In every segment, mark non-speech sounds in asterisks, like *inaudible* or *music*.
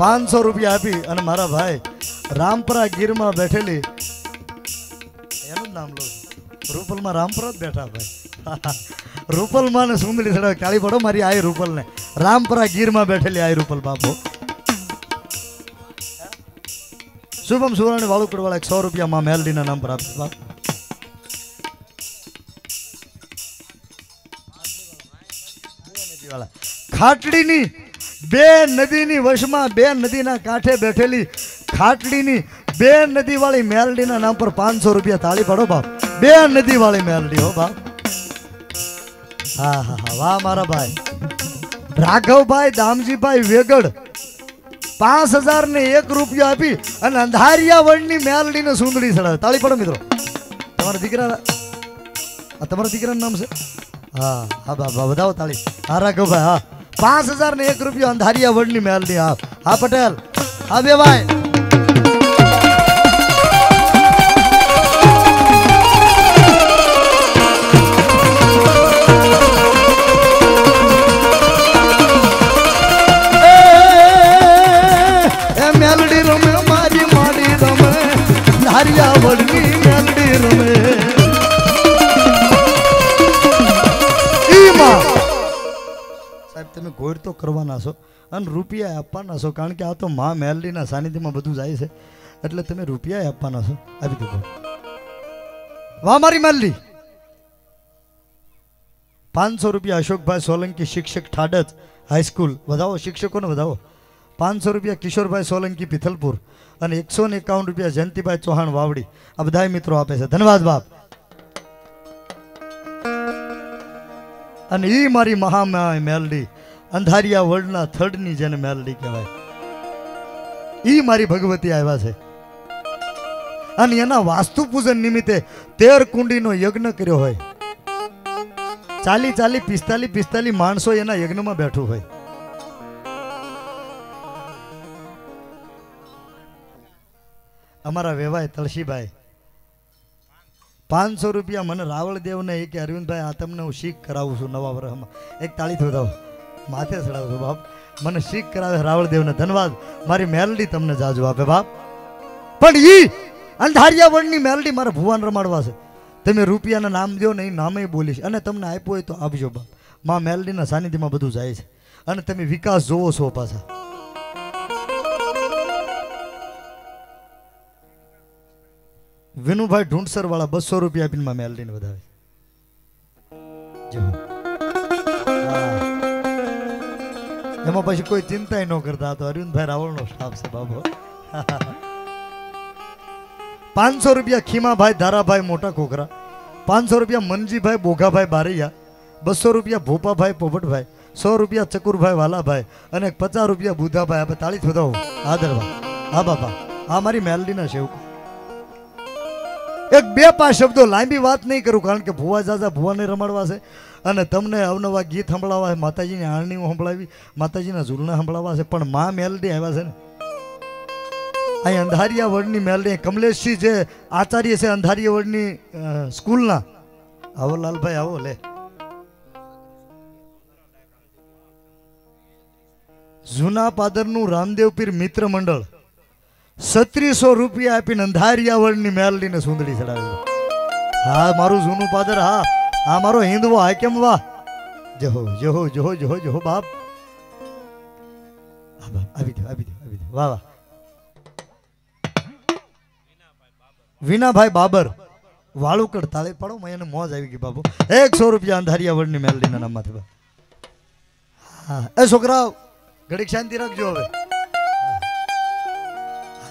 પાંચસો રૂપિયા આપી અને મારા ભાઈ રામપરા ગીરમાં બેઠેલી, એનું નામ લો. રૂપલમાં રામપરા જ બેઠા ભાઈ. *laughs* રૂપલમાં ને સુંદરી સડક કાળી પડો મારી આઈ રૂપલને. રામપરા ગીરમાં બેઠેલી આઈ રૂપલ બાપુ. શુભમ સુવર્ણ વાળુકડવાળા સો રૂપિયા માં મેલડીના નામ પર આપીશ, બાપ. ખાટડીની બે નદીની વશમાં બે નદીના કાંઠે બેઠેલી ખાટડીની બે નદી વાળી મેલડીના નામ પર પાંચસો રૂપિયા તાળી પાડો બાપ. બે નદી વાળી મેલડી હો બાપ. હા હા હા, વાહ મારા ભાઈ. રાઘવભાઈ, દામજીભાઈ વેગડ પાંચ હજાર ને એક રૂપિયો આપી અને અંધારિયા વડની મેલડીને સુંદડી ચડાવે. તાળી પડો મિત્રો. તમારા દીકરા તમારા દીકરાનું નામ છે? હા હા બાબા બધાઓ તાળી. હા, રાઘવભાઈ, હા. પાંચ હજાર ને એક રૂપિયો અંધારિયા વડની મેલડી આપ. હા, પટેલ. હા, બે ભાઈ. મેલડી રમે, મારી મારી રમે. ધારિયા વડની મેલડી રમે. સાહેબ તો કરવાના છો અને રૂપિયા આપવાના છો, કારણ કે આ તો મા મેલડીના સાનિધ્યમાં બધું જાય છે. એટલે તમે રૂપિયા આપવાના છો. આવી દો ગોળ. વાહ, મારી મેલડી. પાંચસો રૂપિયા અશોકભાઈ સોલંકી શિક્ષક ઠાડત હાઈસ્કૂલ. વધાવો, શિક્ષકોને વધાવો. પાંચસો રૂપિયા કિશોરભાઈ સોલંકી પિથલપુર અને એકસો ને એકાવન રૂપિયા જયંતિભાઈ ચૌહાણ વાવડી. આ બધા મિત્રો આપે છે. ધન્યવાદ, બાપ. અને એ મારી મહામાય મેલડી. અંધારિયા વર્લ્ડના થર્ડની જેને મેલડી કહેવાય. એ મારી ભગવતી આવ્યા છે. અને એના વાસ્તુ પૂજન નિમિત્તે તેર કુંડીનો યજ્ઞ કર્યો હોય. ચાલી ચાલી પિસ્તાલી પિસ્તાલી માણસો એના યજ્ઞમાં બેઠું હોય. અમારા વેવાય તળસીભાઈ પાંચસો રૂપિયા મને રાવળ દેવને એ કે અરવિંદભાઈ, આ તમને હું શીખ કરાવું છું નવા વર્ષમાં એક તાળી થોડાવો માથે ચડાવું બાપ. મને શીખ કરાવે રાવળ દેવને ધન્યવાદ મારી મેલડી તમને જાજુ આપે બાપ. પણ ઈ અંધારિયા વણની મેલડી મારા ભુવાન રમાડવા છે. તમે રૂપિયાના નામ દો ને એ નામે બોલીશ. અને તમને આપ્યો હોય તો આપજો બાપ. માં મેલડીના સાનિધ્યમાં બધું જાય છે. અને તમે વિકાસ જોવો છો પાછા. વિનુભાઈ ઢૂંઢસર વાળા બસો રૂપિયા આપીને માં મેલડીને વધાવે જો. એમાં પછી કોઈ ચિંતા ન કરતા. તો અરવિંદભાઈ રાવળનો સ્ટાફ છે બાબો. પાંચસો રૂપિયા ખીમાભાઈ, ધારાભાઈ, મોટા કોકરા. પાંચસો રૂપિયા મનજીભાઈ, બોઘાભાઈ, બારૈયા. બસો રૂપિયા ભોપાભાઈ, પોપટભાઈ. સો રૂપિયા ચકુરભાઈ, વાલાભાઈ. અને પચાસ રૂપિયા બુધાભાઈ આપણે તાળી થોદાવો આદરભાઈ હા બાપા. આ મારી મેલડીના સેવકો. એક બે પાંચ શબ્દો લાંબી વાત નહીં કરું, કારણ કે ભુવા જાજા ભુવાને રમાડવા છે. અને તમને અવનવા ગીત સંભળાવવા છે. માતાજીની આરણીઓ સંભળાવી. માતાજીના ઝૂલણા સંભળાવવા છે. પણ મા મેલડી આવ્યા છે ને. અહીં અંધારિયા વર્ડની મેલડી કમલેશજી જે આચાર્ય છે અંધારિયા વર્ડની અ, સ્કૂલના. આવો લાલભાઈ આવો લે. જૂના પાદરનું રામદેવ પીર મિત્ર મંડળ સત્રીસો રૂપિયા આપીને અંધારિયા વર્ણની મેલડીને સુંદડી ચડાવી હા મારું જૂનું પાદર હા. આ મારો હિન્દવો આ કેમ વાહ જહો જહો જહો જહો જહો, બાપ. આવી દો આવી દો આવી દો વાહ વાહ. વિનાભાઈ બાબર વાળુકડ તાળે પડો મેં એને મોજ આવી ગઈ બાબુ એકસો રૂપિયા અંધારિયા વર્ણની મેલડીના નામમાંથી હા, એ છોકરાઓ, ઘડીક શાંતિ રાખજો હવે.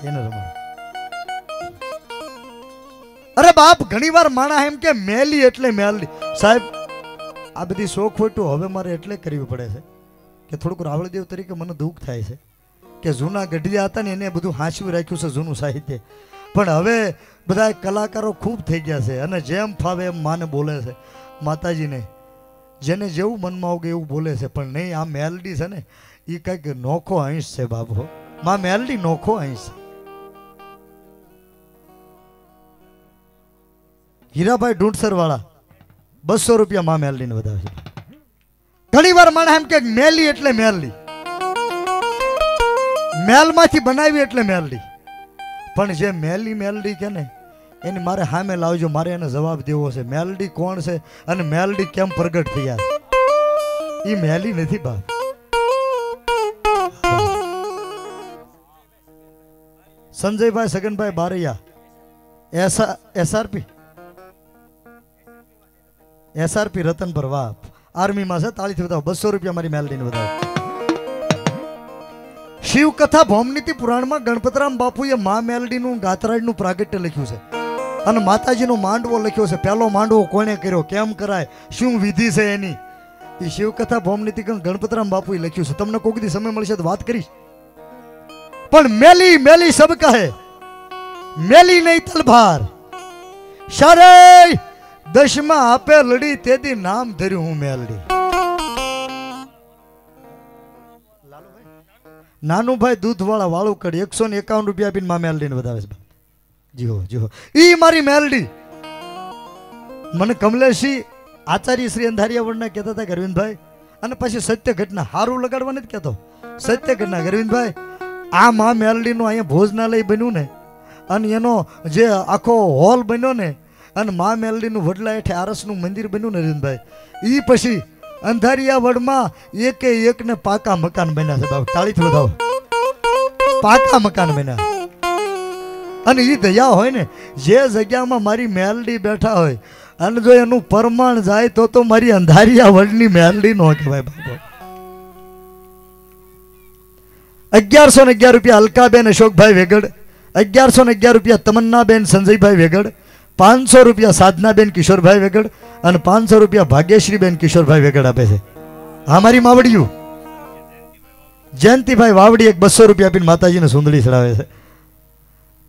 એને રમાડો. અરે બાપ ઘણી વાર માણા એમ કે મેલી એટલે મેલી સાહેબ, આ બધી શોખ ખોટું હવે મારે એટલે કરવી પડે છે કે થોડુંક રાવળદેવ તરીકે મને દુઃખ થાય છે કે જૂના ગઢિયા હતા ને એને બધું હાંચવી રાખ્યું છે જૂનું સાહિત્ય. પણ હવે બધા કલાકારો ખૂબ થઈ ગયા છે અને જેમ ફાવે એમ માને બોલે છે. માતાજીને જેને જેવું મનમાં આવગે એવું બોલે છે, પણ નહીં, આ મેલડી છે ને એ કંઈક નોખો અંશ છે બાબો માં, મેલડી નોખો અંશ છે. હીરાભાઈ ઢૂંઢસર વાળા બસો રૂપિયા માં મેલડીને વધાવે છે. ઘણી વાર માણસ એમ કે મેલી એટલે મેલડી. મેલમાંથી બનાવી એટલે મેલડી. પણ જે મેલી મેલડી કે ને, એની મારે સામે લાવજો, મારે એને જવાબ દેવો છે. મેલડી કોણ છે અને મેલડી કેમ પ્રગટ થયા એ મેલી નથી બાપ. સંજયભાઈ, Saganbhai Baraiya SR SRP? SRP રતન ભરવા આર્મીમાં છે, તાળીથી બતાવો બસો રૂપિયા મારી મેલડીને બતાવો શિવકથા ભૌમનીતિ પુરાણમાં ગણપતરામ બાપુએ મા મેલડીનું ગાતરાજનું પ્રાગટ્ય લખ્યું છે. અને માતાજીનો માંડવો લખ્યો છે. પહેલો માંડવો કોણે કર્યો? કેમ કરાય? શું વિધિ છે એની? એ શિવકથા ભૌમનીતિ ગણપતરામ બાપુએ લખ્યું છે. તમને કોઈક દી સમય મળશે તો વાત કરીશ. પણ મેલી મેલી સબ કહે મેલી નહીં તલભાર શારે દશમાં આપે લડી તેથી નામ ધર્યું હું મેલડી. નાનુભાઈ દૂધવાળા વાળું કરી એકસો ને એકાવન રૂપિયા આપીને માં મેલડીને વધાવે છે. જીહો જીઓ ઈ મારી મેલડી. મને કમલેશી આચાર્ય શ્રી અંધારિયા વડના કહેતા હતા, ગરવિંદભાઈ, અને પછી સત્ય ઘટના હારું લગાડવા નથી કહેતો. સત્ય ઘટના, ગરવિંદભાઈ, આ મા મેલડીનું અહીંયા ભોજનાલય બન્યું ને, અને એનો જે આખો હોલ બન્યો ને અને મા મેલડીનું વડલા હેઠે આરસનું મંદિર બન્યું નરેન્દ્રભાઈ એ પછી અંધારિયા વડમાં એકે એકને પાકા મકાન બન્યા છે બાપ તાળીથી વધાવો પાકા મકાન બન્યા. અને એ દયા હોય ને, જે જગ્યામાં મારી મેલડી બેઠા હોય, અને જો એનું પરમાણ જાય તો તો મારી અંધારિયા વડની મેલડી નો કહેવાય બાપો. અગિયારસો ને અગિયાર રૂપિયા અલકાબેન અશોકભાઈ વેગડ, અગિયારસો ને અગિયાર રૂપિયા તમન્નાબેન સંજયભાઈ વેગડ પાંચસો રૂપિયા સાધનાબેન કિશોરભાઈ વેગડ અને પાંચસો રૂપિયા ભાગ્યશ્રીબેન કિશોરભાઈ વેગડ આપે છે. હા, મારી માવડિયું જયંતિભાઈ વાવડી એક બસો રૂપિયા આપીને માતાજીને સુંદડી ચડાવે છે.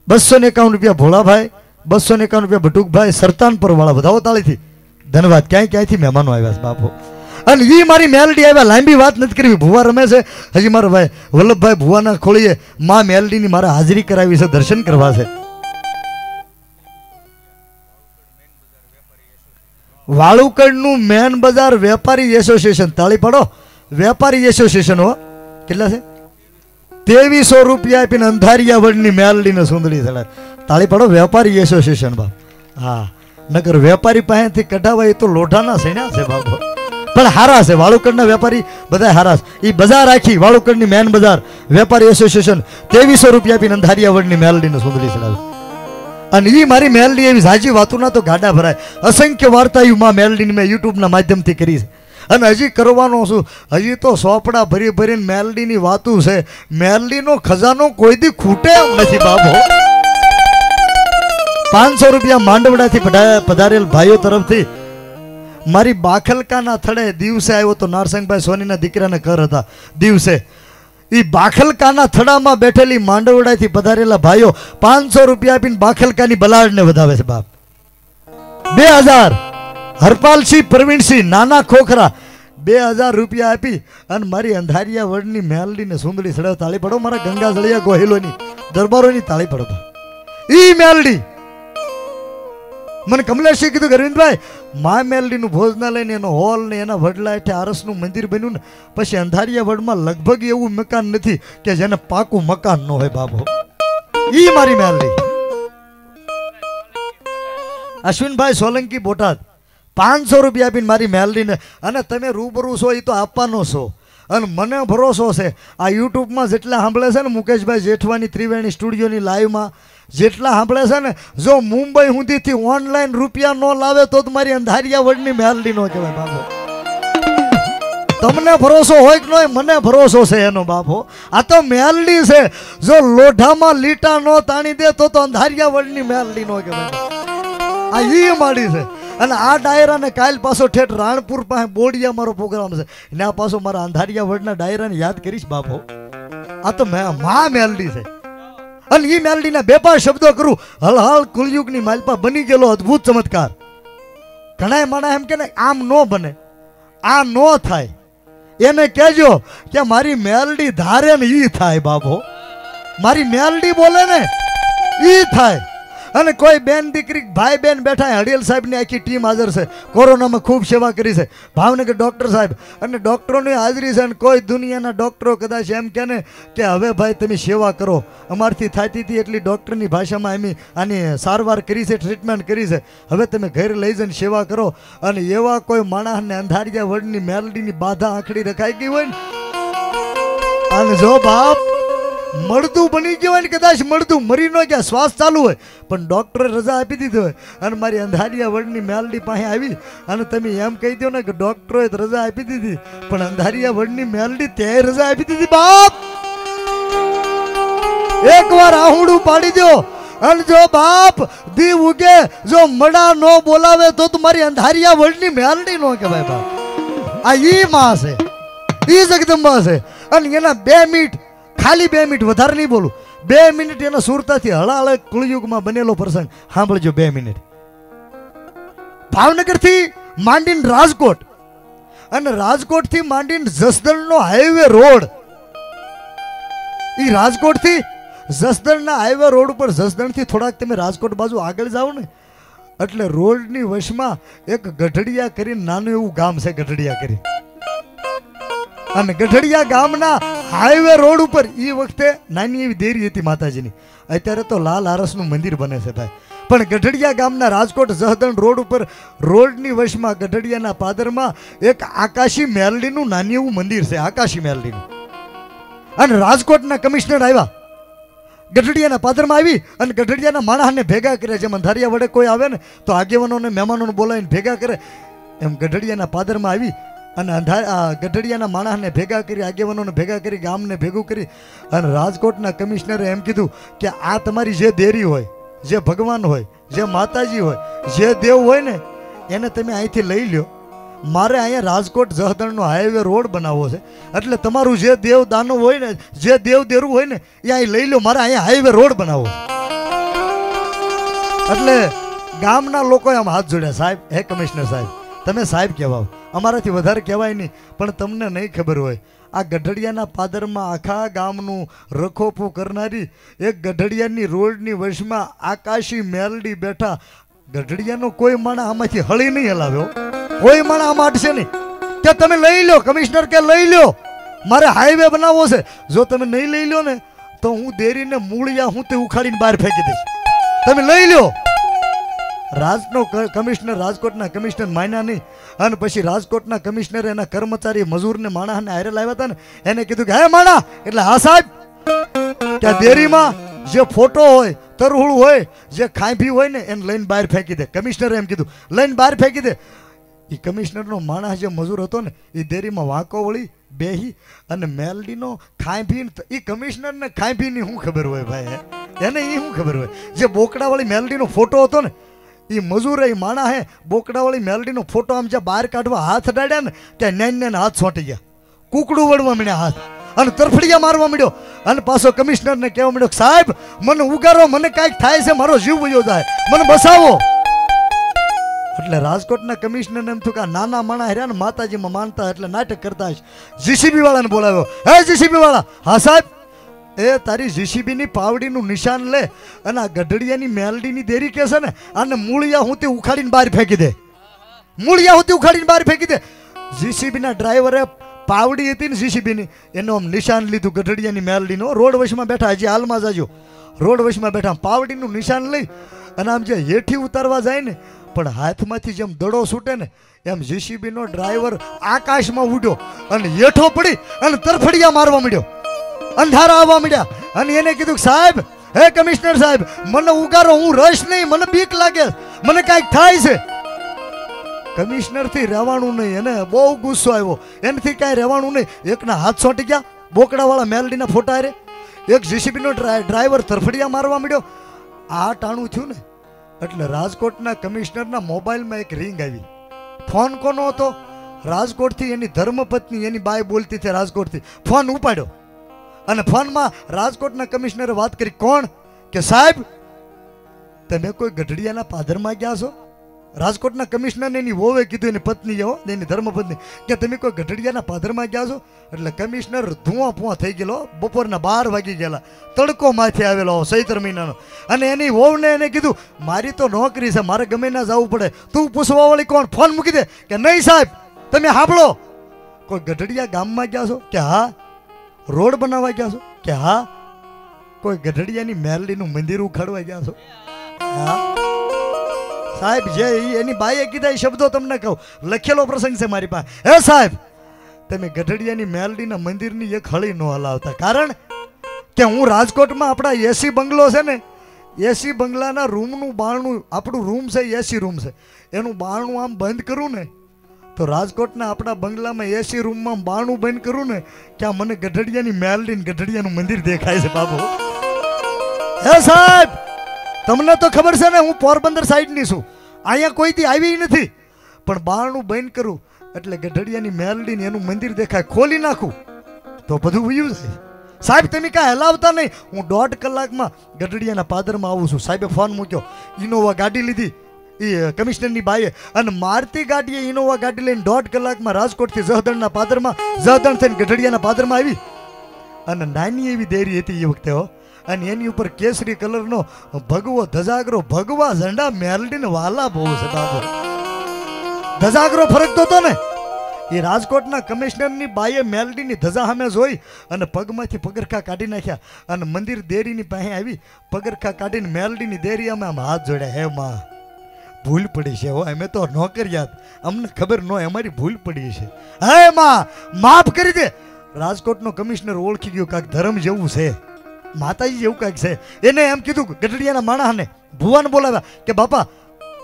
બસો ને એકાવન રૂપિયા ભોળાભાઈ, બસો ને એકાવન રૂપિયા ભટુકભાઈ, સરતાનપુરવાળા વાળા બધાઓ તાળીથી ધન્યવાદ ક્યાંય ક્યાંયથી મહેમાનો આવ્યા છે બાપુ. અને એ મારી મેલડી આવ્યા, લાંબી વાત નથી કરવી, ભુવા રમે છે. હજી મારા ભાઈ વલ્લભભાઈ ભુવાના ખોળીએ મા મેલડીની મારે હાજરી કરાવી છે, દર્શન કરવા છે. વાળુકડનું મેન બજાર વેપારી એસોસિએશન. તાળી પાડો. વેપારી એસોસિએશન, હો. કેટલા છે? ત્રેવીસો રૂપિયા આપીને અંધારિયા વડની મેલડીને સુંદરી ચડે તાળી પાડો, વેપારી એસોસિએશન બાપ. હા. નગર વેપારી પાસેથી કઢાવાય તો લોઢાના સૈના છે બાપો. પણ હારા છે. વાળુકડના વેપારી બધા હારા છે. એ બજાર રાખી વાળુકડની મેન બજાર. વેપારી એસોસિએશન ત્રેવીસો રૂપિયા આપીને અંધારિયા વડની મેલડીને સુંદરી ચડાવે અને એ મારી મેલડી એવી સાચી વાતોના તો ગાડા ભરાય. અસંખ્ય વાર્તાઓ માં મેલડીની મેં યુટ્યુબના માધ્યમથી કરી છે. અને હજી કરવાનો છું. હજી તો સોપડા ભરી ભરીને મેલડીની વાતું છે. મેલડીનો ખજાનો કોઈ દી ખૂટે એમ નથી બાબો. પાંચસો રૂપિયા માંડવડાથી પધા- પધારેલ ભાઈઓ તરફથી. મારી બાખલકાના થડે દિવસે આવ્યો તો નારસંગભાઈ સોનીના દીકરાના ઘર હતા. દિવસે એ બાખલકાના થડામાં બેઠેલી માંડવડાથી પધારેલા ભાઈઓ પાંચસો રૂપિયા આપીને બાખલકાની બલાડને વધાવે છે બાપ. બે હજાર. હરપાલસિંહ પ્રવીણસિંહ નાના ખોખરા. બે હજાર રૂપિયા આપી અને મારી અંધારિયા વડની મેલડીને સુંદરી સડાવ તાળી પડો, મારા ગંગા જળિયા ગોહિલોની દરબારોની તાળી પડો ઈ મેલડી મને કમલેશે કીધું અરવિંદભાઈ મા મેલડીનું ભોજનાલય ને એનો હોલ ને એના વડલા હેઠે આરસનું મંદિર બન્યું ને, પછી અંધારિયા વડમાં લગભગ એવું મકાન નથી કે જેને પાકું મકાન ન હોય બાબો. ઈ મારી મેલડી. અશ્વિનભાઈ સોલંકી બોટાદ. પાંચસો રૂપિયા આપીને મારી મેલડીને, અને તમે રૂબરૂ છો એ તો આપવાનો છો. અને મને ભરોસો છે, આ યુટ્યુબમાં જેટલા સાંભળે છે ને મુકેશભાઈ જેઠવાની ત્રિવેણી સ્ટુડિયોની લાઈવમાં, જેટલા સાંભળે છે ને, જો મુંબઈ સુધીથી ઓનલાઈન રૂપિયા ન લાવે તો જ મારી અંધારિયા વડની મેલડી નો કહેવાય, બાપો. તમને ભરોસો હોય કે ન હોય, મને ભરોસો છે એનો, બાપો. આ તો મેલડી છે. જો લોઢામાં લીટા ન તાણી દે તો તો અંધારિયા વડની મેલડી નો કહેવાય. આ ઈ માડી છે. અને આ ડાયરાને કાલ પાછો ઠેઠ રાણપુર પાસે બોડિયા મારો પ્રોગ્રામ છે. ને આ પાછો મારા અંધારિયા વડના ડાયરાને યાદ કરીશ બાપો. આ તો મેં મા મેલડી છે. અને એ મેલડીના બે પાંચ શબ્દો કરું. હલ હલ કુલયુગની માલપા બની ગયેલો અદ્ભુત ચમત્કાર. ઘણા માણા એમ કે આમ ન બને. આ ન થાય. એને કહેજો કે મારી મેલડી ધારે ને ઈ થાય બાપો. મારી મેલડી બોલે ને, ઈ થાય. અને કોઈ બેન દીકરી, ભાઈ બેન બેઠા હડિયલ સાહેબની આખી ટીમ હાજર છે. કોરોનામાં ખૂબ સેવા કરી છે. ભાવનગર ડૉક્ટર સાહેબ, અને ડૉક્ટરોની હાજરી છે અને કોઈ દુનિયાના ડૉક્ટરો કદાચ એમ કહે ને કે, હવે ભાઈ તમે સેવા કરો. અમારથી થતી હતી એટલી ડૉક્ટરની ભાષામાં એમ આની સારવાર કરી છે, ટ્રીટમેન્ટ કરી છે. હવે તમે ઘરે લઈ જઈને સેવા કરો. અને એવા કોઈ માણસને અંધારિયા વડની મેલડીની બાધા આંખડી રખાઈ ગઈ હોય ને અને જો બાપ મળતું બની ગયું ને કદાચ મળતું મરી ન ગયા શ્વાસ ચાલુ હોય, પણ ડૉક્ટરે રજા આપી દીધી હોય અને મારી અંધારિયા વડની મેલડી પાસે આવી અને તમે એમ કહી દો ને કે ડૉક્ટરોએ રજા આપી દીધી, પણ અંધારિયા વડની મેલડી ત્યાં રજા આપી દીધી, બાપ! એકવાર આહુડું પાડી દો અને જો બાપ દી ઉગે, જો મડા નો બોલાવે તો તમારી અંધારિયા વડની મેલડી નો કહેવાય, બાપ. આ ઈ માં છે, ઈ જગદંબા છે અને એના બે મિનિટ ખાલી બે મિનિટ વધારે નહીં બોલું. બે મિનિટ એના સુરતાથી હળાહળ કુળયુગમાં બનેલો પ્રસંગ. સાંભળજો બે મિનિટ. ભાવનગરથી માંડીને રાજકોટ. અને રાજકોટથી માંડીને જસદણનો હાઈવે રોડ ઈ રાજકોટથી જસદણના હાઈવે રોડ ઉપર, જસદણથી થોડાક તમે રાજકોટ બાજુ આગળ જાઓ ને, એટલે રોડની વશમાં એક ગઢડિયા કરીને નાનું એવું ગામ છે, ગઢડિયા કરી અને ગઢડિયા ગામના હાઈવે રોડ ઉપર એ વખતે નાની એવી દેરી હતી માતાજીની. અત્યારે તો લાલ આરસનું મંદિર બને છે ભાઈ. પણ ગઢડિયા ગામના રાજકોટ જહદણ રોડ ઉપર રોડની વશમાં ગઢડિયાના પાદરમાં એક આકાશી મેરડીનું નાની એવું મંદિર છે, આકાશી મેરડીનું અને રાજકોટના કમિશનર આવ્યા. ગઢડિયાના પાદરમાં આવી અને ગઢડિયાના માણસને ભેગા કરે જેમ અંધારિયા વડે કોઈ આવે ને, તો આગેવાનોને, મહેમાનોને બોલાવીને ભેગા કરે. એમ ગઢડિયાના પાદરમાં આવી અને અંધાર ગઢડિયાના માણસને ભેગા કરી, આગેવાનોને ભેગા કરી, ગામને ભેગું કરી અને રાજકોટના કમિશનરે એમ કીધું કે આ તમારી જે દેરી હોય, જે ભગવાન હોય, જે માતાજી હોય, જે દેવ હોય ને, એને તમે અહીંથી લઈ લ્યો. મારે અહીંયા રાજકોટ જહદણનો હાઈવે રોડ બનાવવો છે. એટલે તમારું જે દેવ દાનો હોય ને, જે દેવ દેરું હોય ને, એ અહીં લઈ લો મારે અહીંયા હાઈવે રોડ બનાવવો. એટલે ગામના લોકોએ આમ હાથ જોડ્યા સાહેબ, હે કમિશનર સાહેબ, તમે સાહેબ કહેવાઓ. અમારાથી વધારે કહેવાય નહીં, પણ તમને નહીં ખબર હોય. આ ગઢડિયાના પાદરમાં આખા ગામનું રખોપો કરનારી એક ગઢડિયાની રોડની વશમાં આકાશી મેલડી બેઠા. ગઢડિયાનો કોઈ માણા આમાંથી હળી નહીં હલાવ્યો કોઈ માણા આમાં અટશે નહીં. કે તમે લઈ લો, કમિશનર કે લઈ લો. મારે હાઈવે બનાવવો છે. જો તમે નહીં લઈ લો ને, તો હું દેરીને મૂળિયા હું તે ઉખાડીને બહાર ફેંકી દઈશ. તમે લઈ લો. રાજનો કમિશનર રાજકોટના કમિશનર માન્યા નહીં. અને પછી રાજકોટના કમિશનર એના કર્મચારી મજૂરને માણસને હારે લાવ્યા હતા ને, એને કીધું કે, હે માણા, એટલે હા સાહેબ આ દેરીમાં જે ફોટો હોય, તરહુળ હોય, જે ખાંભી હોય ને, એને લઈને બહાર ફેંકી દે. કમિશનરે એમ કીધું, લઈને બહાર ફેંકી દે. એ કમિશનરનો માણસ જે મજૂર હતો ને એ દેરીમાં વાંકો વળી બેહી અને મેલડીનો ખાંભી એ કમિશનરને ખાંભીની શું ખબર હોય ભાઈ? એને એ શું ખબર હોય? જે બોકડાવાળી મેલડીનો ફોટો હતો ને એ મજૂર એ માણા હે બોકડાવાળી મેલડીનો ફોટો આમ જ્યાં બહાર કાઢવા હાથ ડાડ્યા ને ત્યાં નેન નેન હાથ છોટી ગયા. કુકડું વળવા મળ્યા હાથ. અને તરફડિયા મારવા મળ્યો અને પાછો કમિશનરને કહેવા મળ્યો સાહેબ, મને ઉગારો, મને કાંઈક થાય છે, મારો જીવ વયો જાય. મને બસાવો. એટલે રાજકોટના કમિશનર એમ થયું કે નાના માણા હેર્યા ને માતાજીમાં માનતા એટલે નાટક કરતા જીસીબી વાળાને બોલાવ્યો. હે જીસીબી વાળા. હા, સાહેબ. એ તારી જીસીબીની પાવડીનું નિશાન લે અને આ ગઢડિયાની મેલડીની દેરી કે છે ને, આને મૂળિયા હું તે ઉખાડીને બહાર ફેંકી દે. મૂળિયા હું તે ઉખાડીને બહાર ફેંકી દે. જીસીબીના ડ્રાઈવરે પાવડી હતી ને જીસીબીની, એનું આમ નિશાન લીધું ગઢડિયાની મેલડીનો. રોડ વશમાં બેઠા, હજી હાલમાં જાજો. રોડ વશમાં બેઠા પાવડીનું નિશાન લઈ અને આમ જે હેઠી ઉતારવા જાય ને, પણ હાથમાંથી જેમ દડો છૂટે ને, એમ જીસીબીનો ડ્રાઈવર આકાશમાં ઉડ્યો અને હેઠો પડી અને તરફડિયા મારવા મળ્યો અંધારા આવવા મળ્યા અને એને કીધું સાહેબ, હે કમિશનર સાહેબ, મને ઉગારો, હું રશ નહીં, મને બીક લાગે. મને કાંઈક થાય છે. કમિશનરથી રહેવાનું નહીં. એને બહુ ગુસ્સો આવ્યો. એનાથી કાંઈ રહેવાનું નહીં. એકના હાથ સોટી ગયા. બોકડાવાળા મેલડીના ફોટા હારે. એક જીસીબીનો ડ્રાઈવર તરફડિયા મારવા મળ્યો આ ટાણું થયું ને, એટલે રાજકોટના કમિશનરના મોબાઈલમાં એક રિંગ આવી. ફોન કોનો હતો? રાજકોટથી એની ધર્મપત્ની, એની બાય બોલતી હતી રાજકોટથી. ફોન ઉપાડ્યો. અને ફોનમાં રાજકોટના કમિશનરે વાત કરી, કોણ? કે સાહેબ, તમે કોઈ ગઢડિયાના પાદરમાં ગયા છો? રાજકોટના કમિશનરને એની વોવે કીધું, એની પત્ની હો એની ધર્મપત્ની, કે તમે કોઈ ગઢડિયાના પાદરમાં ગયા છો? એટલે કમિશનર ધુઆ પુઆ થઈ ગયેલો, બપોરના બાર વાગી ગયેલા, તડકો માથે આવેલો સૈતર મહિનાનો. અને એની વહુને એને કીધું, મારી તો નોકરી છે, મારે ગમે ના જવું પડે. તું પૂછવાવાળી કોણ? ફોન મૂકી દે. કે, નહીં સાહેબ, તમે સાંભળો. કોઈ ગઢડિયા ગામમાં ગયા છો? કે હા? રોડ બનાવવા ગયા છો? કે હા, કોઈ ગઢડિયાની મેરડીનું મંદિર ઉખાડવા ગયા છો? હા? સાહેબ, જે એની બાઈએ કીધા એ શબ્દો તમને કહું. લખેલો પ્રસંગ છે મારી પાસે. હે સાહેબ, તમે ગઢડિયાની મેરડીના મંદિરની એક હળી ન હલાવતા. કારણ કે હું રાજકોટમાં આપણા એસી બંગલો છે ને, એસી બંગલાના રૂમનું બારણું, આપણું રૂમ છે, એસી રૂમ છે. એનું બારણું આમ બંધ કરું ને તો રાજકોટના આપણા બંગલામાં એસી રૂમમાં બારણું બંધ કરું ને, ત્યાં મને ગઢડિયાની મેલડી ને ગઢડિયાનું મંદિર દેખાય છે બાબુ હે સાહેબ, તમને તો ખબર છે ને, હું પોરબંદર સાઈડની છું. અહીંયા કોઈથી આવી નથી. પણ બારણું બંધ કરું, એટલે ગઢડિયાની મેલડી એનું મંદિર દેખાય, ખોલી નાખું. તો બધું વયું જાય. સાહેબ, તમે કાંઈ હલાવતા નહીં. હું દોઢ કલાકમાં ગઢડિયાના પાદરમાં આવું છું. સાહેબે ફોન મૂક્યો. ઇનોવા ગાડી લીધી. કમિશનરની બાઈએ અને મારતી ગાડીએ ઇનોવા ગાડી લઈને દોઢ કલાકમાં રાજકોટથી જહદણના પાદરમાં જહદણ થઈને ગઢડિયાના પાદરમાં આવી. અને નાની એવી દેરી હતી એ વખતે હો. અને એની ઉપર કેસરી કલરનો ભગવો, ધજાગરો, ભગવા ઝંડા મેલડીને વાલા બહુ છે બાબુ ધજાગરો ફરકતો હતો ને. એ રાજકોટના કમિશનરની બાઈએ મેલડીની ધજા સામે જોઈ અને પગમાંથી પગરખા કાઢી નાખ્યા. અને મંદિર દેરીની પાસે આવી, પગરખા કાઢીને મેલડીની દેરી અમે આમ હાથ જોડ્યા હે માં. ભૂલ પડી છે. અમે તો નોકરિયાત. અમને ખબર ન અમારી ભૂલ પડી છે. હે માં માફ કરી દે. રાજકોટનો કમિશનર ઓળખી ગયો કાંઈક ધર્મ જેવું છે. માતાજી જેવું કાંઈક છે. એને એમ કીધું ગઢડિયાના માણસને ભુવાને બોલાવ્યા કે, બાપા,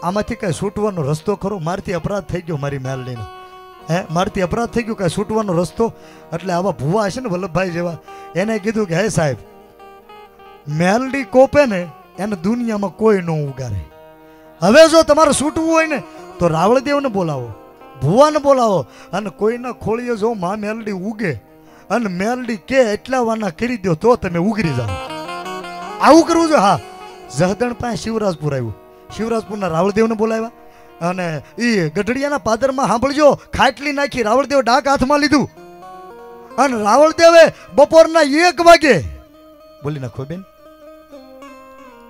આમાંથી કાંઈ છૂટવાનો રસ્તો ખરો? મારથી અપરાધ થઈ ગયો મારી મેલડીનો. હે, મારથી અપરાધ થઈ ગયો, કાંઈ છૂટવાનો રસ્તો? એટલે આવા ભુવા હશે ને વલ્લભભાઈ જેવા. એને કીધું કે, હે સાહેબ, મેલડી કોપે ને એને દુનિયામાં કોઈ ન ઉગારે. હવે જો તમારે છૂટવું હોય ને, તો રાવળદેવને બોલાવો, ભુવાને બોલાવો અને કોઈના ખોળીએ જો મા મેલડી ઉગે અને મેલડી કે એટલા વાના કરી દો તો તમે ઉગરી જાઓ. આવું કરવું છે? હા. જહદણ પાસે શિવરાજપુર આવ્યું. શિવરાજપુરના રાવળદેવને બોલાવ્યા અને એ ગઢડિયાના પાદરમાં સાંભળજો, ખાટલી નાખી રાવળદેવ ડાક હાથમાં લીધું. અને રાવળદેવે બપોરના એક વાગે બોલી નાખો બેન.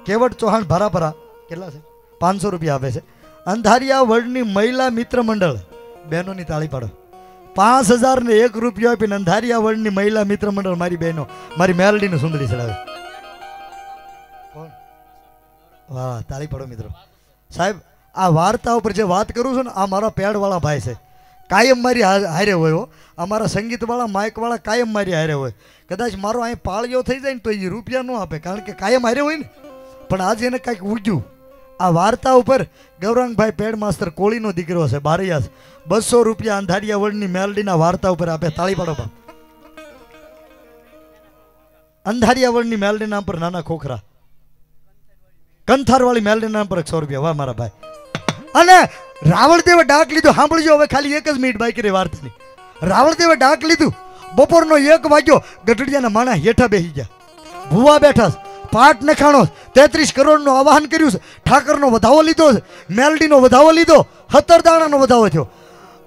કેવટ ચૌહાણ ભરા ભરા કેટલા છે? પાંચસો રૂપિયા આપે છે. અંધારિયા વર્લ્ડની મહિલા મિત્ર મંડળ, બહેનોની તાળી પાડો. પાંચ હજાર ને એક રૂપિયો આપીને અંધારિયા વર્લ્ડની મહિલા મિત્ર મંડળ મારી બહેનો, મારી મેલડીને સુંદરી ચડાવે. કોણ? વાહ, તાળી પાડો મિત્રો. સાહેબ, આ વાર્તા ઉપર જે વાત કરું છું ને, આ મારા પેડવાળા ભાઈ છે. કાયમ મારી હારે હોય અમારા સંગીતવાળા, માઇકવાળા કાયમ મારી હારે હોય. કદાચ મારો અહીં પાળિયો થઈ જાય ને તો એ રૂપિયા ન આપે, કારણ કે કાયમ હારે હોય ને. પણ આજે એને કાંઈક ઉગ્યું. આ વાર્તા ઉપર ગૌરાંગભાઈ પેડ માસ્તર કોળીનો દીકરો છે, બારૈયા બસો રૂપિયા અંધારિયા વર્લ્ડની મેલડીના વાર્તા ઉપર આપે, તાળી પાડો બાપ. અંધારિયા વર્ડની મેલડી નામ પર નાના ખોખરા. કંથારવાળી મેલડી નામ પર સો રૂપિયા. વાહ મારા ભાઈ. અને રાવણદેવે ડાક લીધો. સાંભળજો, હવે ખાલી એક જ મિનિટ બાઈક રે વાર્તાની. રાવણદેવે ડાક લીધું. બપોરનો એક વાગ્યો, ગઢડિયાના માણા હેઠા બેસી ગયા. ભૂવા બેઠા પાટ નખાણો તેત્રીસ કરોડનું આવાહન કર્યું છે. ઠાકરનો વધાવો લીધો છે. મેલડીનો વધાવો લીધો. હતર દાણાનો વધાવો થયો.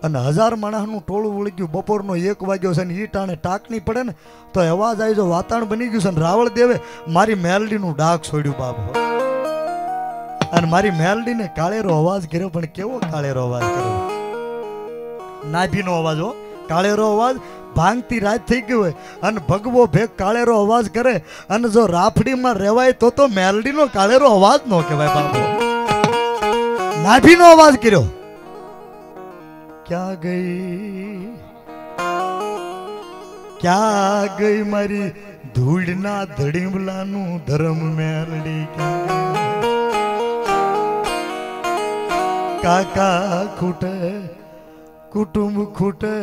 અને હજાર માણસનું ટોળું વળી ગયું. બપોરનો એક વાગ્યો છે ને એ ટાણે ટાંકણી પડે ને, તો અવાજ આવી જો વાતાવરણ બની ગયું છે ને રાવળ દેવે મારી મેલડીનું ડાક છોડ્યું બાપ અને મારી મેલડીને કાળેરો અવાજ કર્યો, પણ કેવો કાળેરો અવાજ કર્યો? નાભીનો અવાજ હો. કાળેરો અવાજ ભાંગતી રાત થઈ ગઈ હોય અને ભગવો ભેગ કાળેરો અવાજ કરે અને જો રાફડીમાં રહેવાય તો તો મેલડીનો કાળેરો અવાજ નો કહેવાય બાપુ. નાભીનો અવાજ કર્યો. ક્યાં ગઈ? ક્યાં ગઈ મારી ધૂળના ધડીમલાનું ધર્મ મેલડી? કાકા ખૂટે, કુટુંબ ખૂટે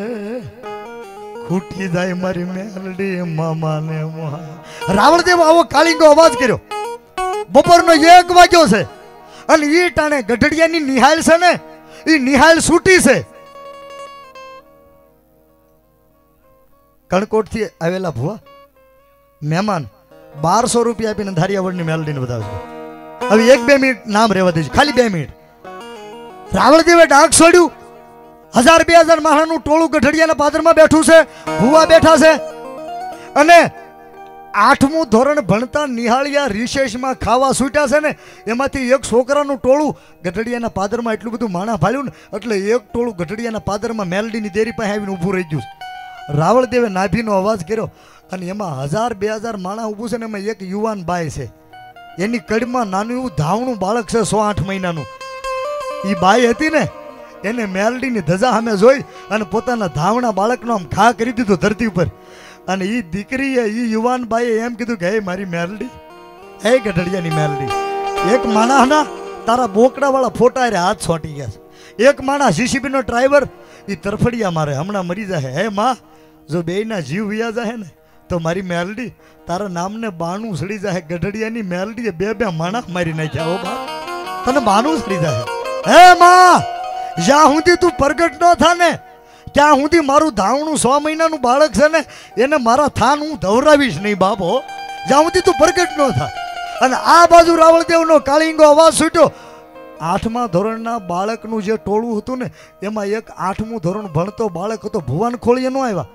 ખૂટી જાય મારી મેલડી, મામાને મોહા. રાવણદેવ આવો કાળીંગો અવાજ કર્યો. બપોરનો એક વાગ્યો છે અને ઈ ટાણે ગઢડિયાની નિહાલ છે ને, ઈ નિહાલ છૂટી છે. કણકોટથી આવેલા ભુવા, મહેમાન બારસો રૂપિયા આપીને ધારિયાવડની મેલડીને બતાવજો હવે એક બે મિનિટ નામ રહેવા દેજો, ખાલી બે મિનિટ. રાવણદેવે ડાક છોડ્યું હજાર બે હજાર માણસનું ટોળું ગઢડિયાના પાદરમાં બેઠું છે, ભૂવા બેઠા છે. અને આઠમું ધોરણ ભણતા નિહાળિયા રિશેષમાં ખાવા છૂટ્યા છે ને, એમાંથી એક છોકરાનું ટોળું ગઢડિયાના પાદરમાં એટલું બધું માણા ભાળ્યું ને, એટલે એક ટોળું ગઢડિયાના પાદરમાં મેલડીની દેરી પાસે આવીને ઊભું રહી ગયું. રાવળદેવે નાભીનો અવાજ કર્યો, અને એમાં હજાર બે હજાર માણા ઊભું છે ને, એમાં એક યુવાન બાય છે. એની કડમાં નાનું એવું ધાવણું બાળક છે સો આઠ મહિનાનું. એ બાઈ હતી ને એને મેલડીની ધજા સામે જોઈ અને પોતાના ધાવણા બાળકનો આમ ઘા કરી દીધો ધરતી ઉપર. અને એ દીકરીએ એ યુવાન બાઈએ એમ કીધું કે, હે મારી મેલડી, હે ગઢડિયાની મેલડી, એક માણસના તારા બોકડાવાળા ફોટા રે હાથ છોટી ગયા છે. એક માણસ જીસીબીનો ડ્રાઈવર એ તરફડિયા મારે, હમણાં મરી જાય હે માં, જો બેયના જીવ વ્યા જાય ને, તો મારી મેલડી, તારા નામને બાણું સડી જાય ગઢડિયાની મેલડીએ બે બે માણસ મારી નાખ્યા, હો બા તને બાણું સડી જાય હે માં જ્યાં સુધી તું પ્રગટ ન થા ને ત્યાં સુધી મારું ધાવણું સો મહિનાનું બાળક છે ને, એને મારા થાન હું ધવરાવીશ નહીં બાપો જ્યાં સુધી તું પ્રગટ ન થા. અને આ બાજુ રાવળદેવનો કાળિંગો અવાજ છૂટ્યો. આઠમા ધોરણના બાળકનું જે ટોળું હતું ને, એમાં એક આઠમું ધોરણ ભણતો બાળક હતો, ભુવન ખોળીએ ન આવ્યા.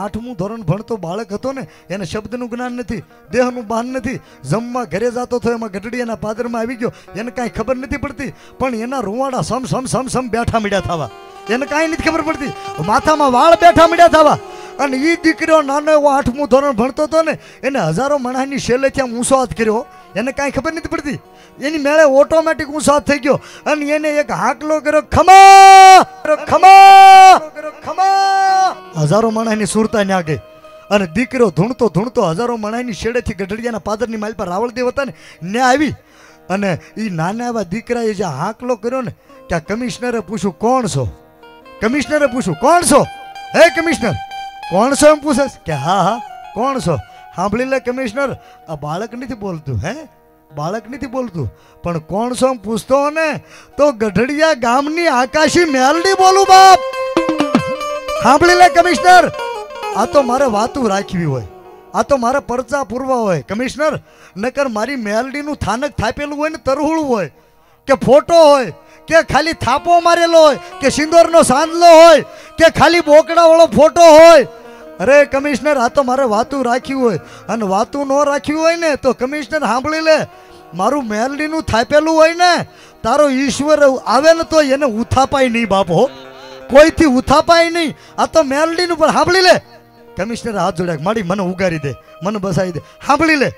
આઠમું ધોરણ ભણતો બાળક હતો ને, એને શબ્દનું જ્ઞાન નથી, દેહનું ભાન નથી, જમવા ઘરે જતો થયો, એમાં ગઢડી એના પાદરમાં આવી ગયો, એને કાંઈ ખબર નથી પડતી, પણ એના રૂવાડા સમ સમ સમ સમ બેઠા મીડ્યા થવા. એને કાંઈ નથી ખબર પડતી, માથામાં વાળ બેઠા મીડ્યા થવા. અને એ દીકરો નાનો એવો આઠમું ધોરણ ભણતો હતો ને, એને હજારો મણાની શેલે ત્યાં ઊંચો હાથ કર્યો. એને કાંઈ ખબર નથી પડતી. એની મેળે ઓટોમેટિક હું સાથ થઈ ગયો. અને એને એક હાકલો કર્યો, ખમા! ખમા ખમા! હજારો માણસની સુરતા ને આગળ અને દીકરો ધૂણતો ધૂણતો હજારો માણસની શેડેથી ગઢડિયાના પાદરની માલ પર રાવળદેવ હતા ને, ન્યા આવી. અને એ નાના એવા દીકરાએ જે હાકલો કર્યો ને ત્યાં કમિશનરે પૂછ્યું, કોણ છો? કમિશનરે પૂછ્યું, કોણ છો? હે કમિશનર. કોણ છો? એમ પૂછે કે હા હા, કોણ છો? સાંભળી લે કમિશનર, આ બાળક નથી બોલતું, હે? બાળક નથી બોલતું. પણ કોણ સોમ પૂછતો ને તો ગઢડિયા ગામની આકાશી મેલડી બોલું બાપ. સાંભળી લે કમિશનર, આ તો મારે વાતું રાખવી હોય. આ તો મારે પરચા પૂરવા હોય. કમિશનર, નકર મારી મેલડીનું થાનક થાપેલું હોય ને તરહુળું હોય, કે ફોટો હોય, કે ખાલી થાપો મારેલો હોય, કે સિંદોરનો સાંદલો હોય, કે ખાલી બોકડાવાળો ફોટો હોય અરે, કમિશનર, આ તો મારે વાતું રાખ્યું હોય. અને વાતું ન રાખ્યું હોય ને, તો કમિશનર સાંભળી લે. મારું મેલડીનું થાપેલું હોય ને, તારો ઈશ્વર આવે ને તો એને ઉથાપાય નહીં બાપો કોઈથી ઉથાપાય નહીં. આ તો મેલડીનું પણ સાંભળી લે. કમિશનર હાથ જોડ્યા મારી, મને ઉગારી દે, મને બસાવી દે. સાંભળી લે.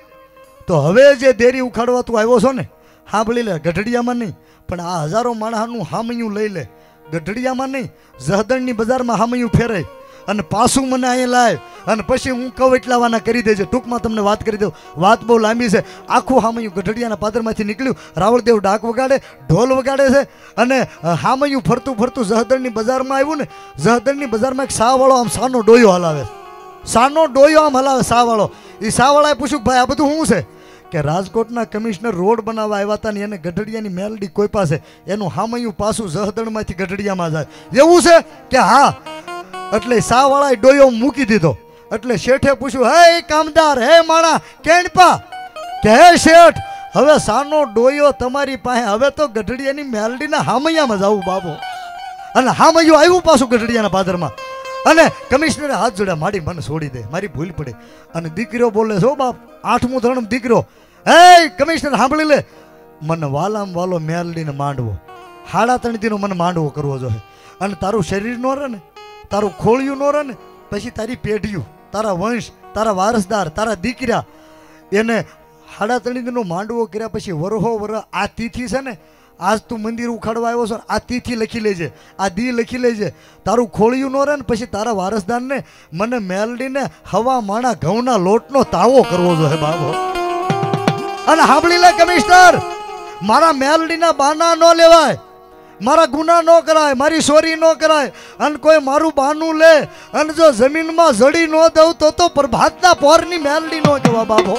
તો હવે જે દેરી ઉખાડવા તું આવ્યો છો ને, સાંભળી લે, ગઢડિયામાં નહીં, પણ આ હજારો માણસનું હામયું લઈ લે. ગઢડિયામાં નહીં, જહદણની બજારમાં હામયું ફેરાય. અને પાછું મને અહીંયા લાય. અને પછી હું કહું એટલા વાના કરી દેજે. ટૂંકમાં તમને વાત કરી દઉં. વાત બહુ લાંબી છે. આખું હામયું ગઢડિયાના પાદરમાંથી નીકળ્યું. રાવળદેવ ડાક વગાડે, ઢોલ વગાડે છે. અને હામયું ફરતું ફરતું જહદણની બજારમાં આવ્યું ને જહદરની બજારમાં એક સાવાળો આમ સાનો ડોયો હલાવે. સાનો ડોયો આમ હલાવે સાવાળો. એ સાવાળાએ પૂછ્યું, ભાઈ, આ બધું શું છે? કે રાજકોટના કમિશનર રોડ બનાવવા આવ્યા હતા ને એને ગઢડિયાની મેલડી કોઈ પાસે એનું હામયું પાછું જહદણમાંથી ગઢડિયામાં જાય. એવું છે કે હા એટલે સાવાળાએ ડોયો મૂકી દીધો. એટલે શેઠે પૂછ્યું, હે કામદાર, હે માણા, કેણપા કે હે શેઠ, હવે સાનો ડોયો તમારી પાસે, હવે તો ગઢડિયાની મેલડીના હામૈયામાં જવું બાબો અને હામૈયું આવ્યું પાછું ગઢડિયાના પાદરમાં. અને કમિશનરે હાથ જોડ્યા, મારી મને છોડી દે, મારી ભૂલ પડે. અને દીકરીઓ બોલે છો બાપ, આઠમું ધોરણ દીકરો હે, કમિશનર, સાંભળી લે. મને વાલામ વાલો મેલડીને માંડવો. હાડા ત્રણથીનો મને માંડવો કરવો જોઈએ. અને તારું શરીર નો રહે ને? તારું ખોળિયું નો રહે પછી તારી પેઢીયું તારા વંશ, તારા વારસદાર, તારા દીકરા, એને હાડા ત્રણથીનો માંડવો કર્યા પછી વરહો વર આ તિથિ છે ને, આજ તું મંદિર ઉખાડવા આવ્યો છો આ તિથિ લખી લેજે, આ દી લખી લેજે. તારું ખોળિયું નો રહે ને પછી તારા વારસદારને મને મેલડીને હવા માણા ઘઉંના લોટનો તાવો કરવો જોઈએ બાબો. અને સાંભળી લે, કમિશનર, મારા મેલડીના બાના ન લેવાય. મારા ગુના ન કરાય, મારી ચોરી ન કરાય, અને કોઈ મારું બાનું લે, અને જો જમીનમાં જડી ન દઉં તો તો પ્રભાતના પોરની મેલડી ન જવા બાબો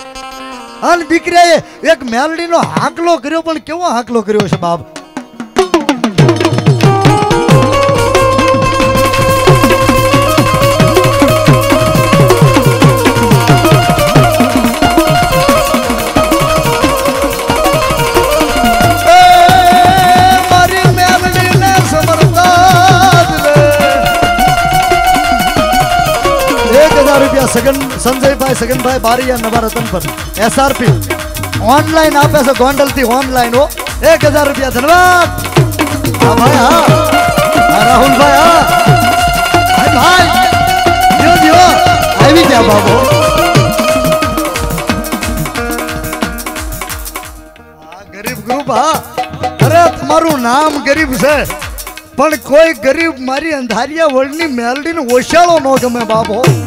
અને દીકરીએ એક મેલડીનો હાંકલો કર્યો, પણ કેવો હાંકલો કર્યો છે બાપ? રમેશભાઈ સગનભાઈ બારીયા નવા રતન પર એસઆરપી ઓનલાઈન આપે છે ગોંડલથી ઓનલાઈન હો. એક હજાર રૂપિયા, ધન્યવાદ. હા, ભાઈ, હા. રાહુલભાઈ, હા. ભાઈ. જીઓ જીઓ આવી ગયા બાબુ. ગરીબ ગ્રુપ હા. અરે, તમારું નામ ગરીબ છે. પણ કોઈ ગરીબ મારી અંધારિયા વર્લ્ડની મેલડીને ઓશાળો ન ગમે બાબો.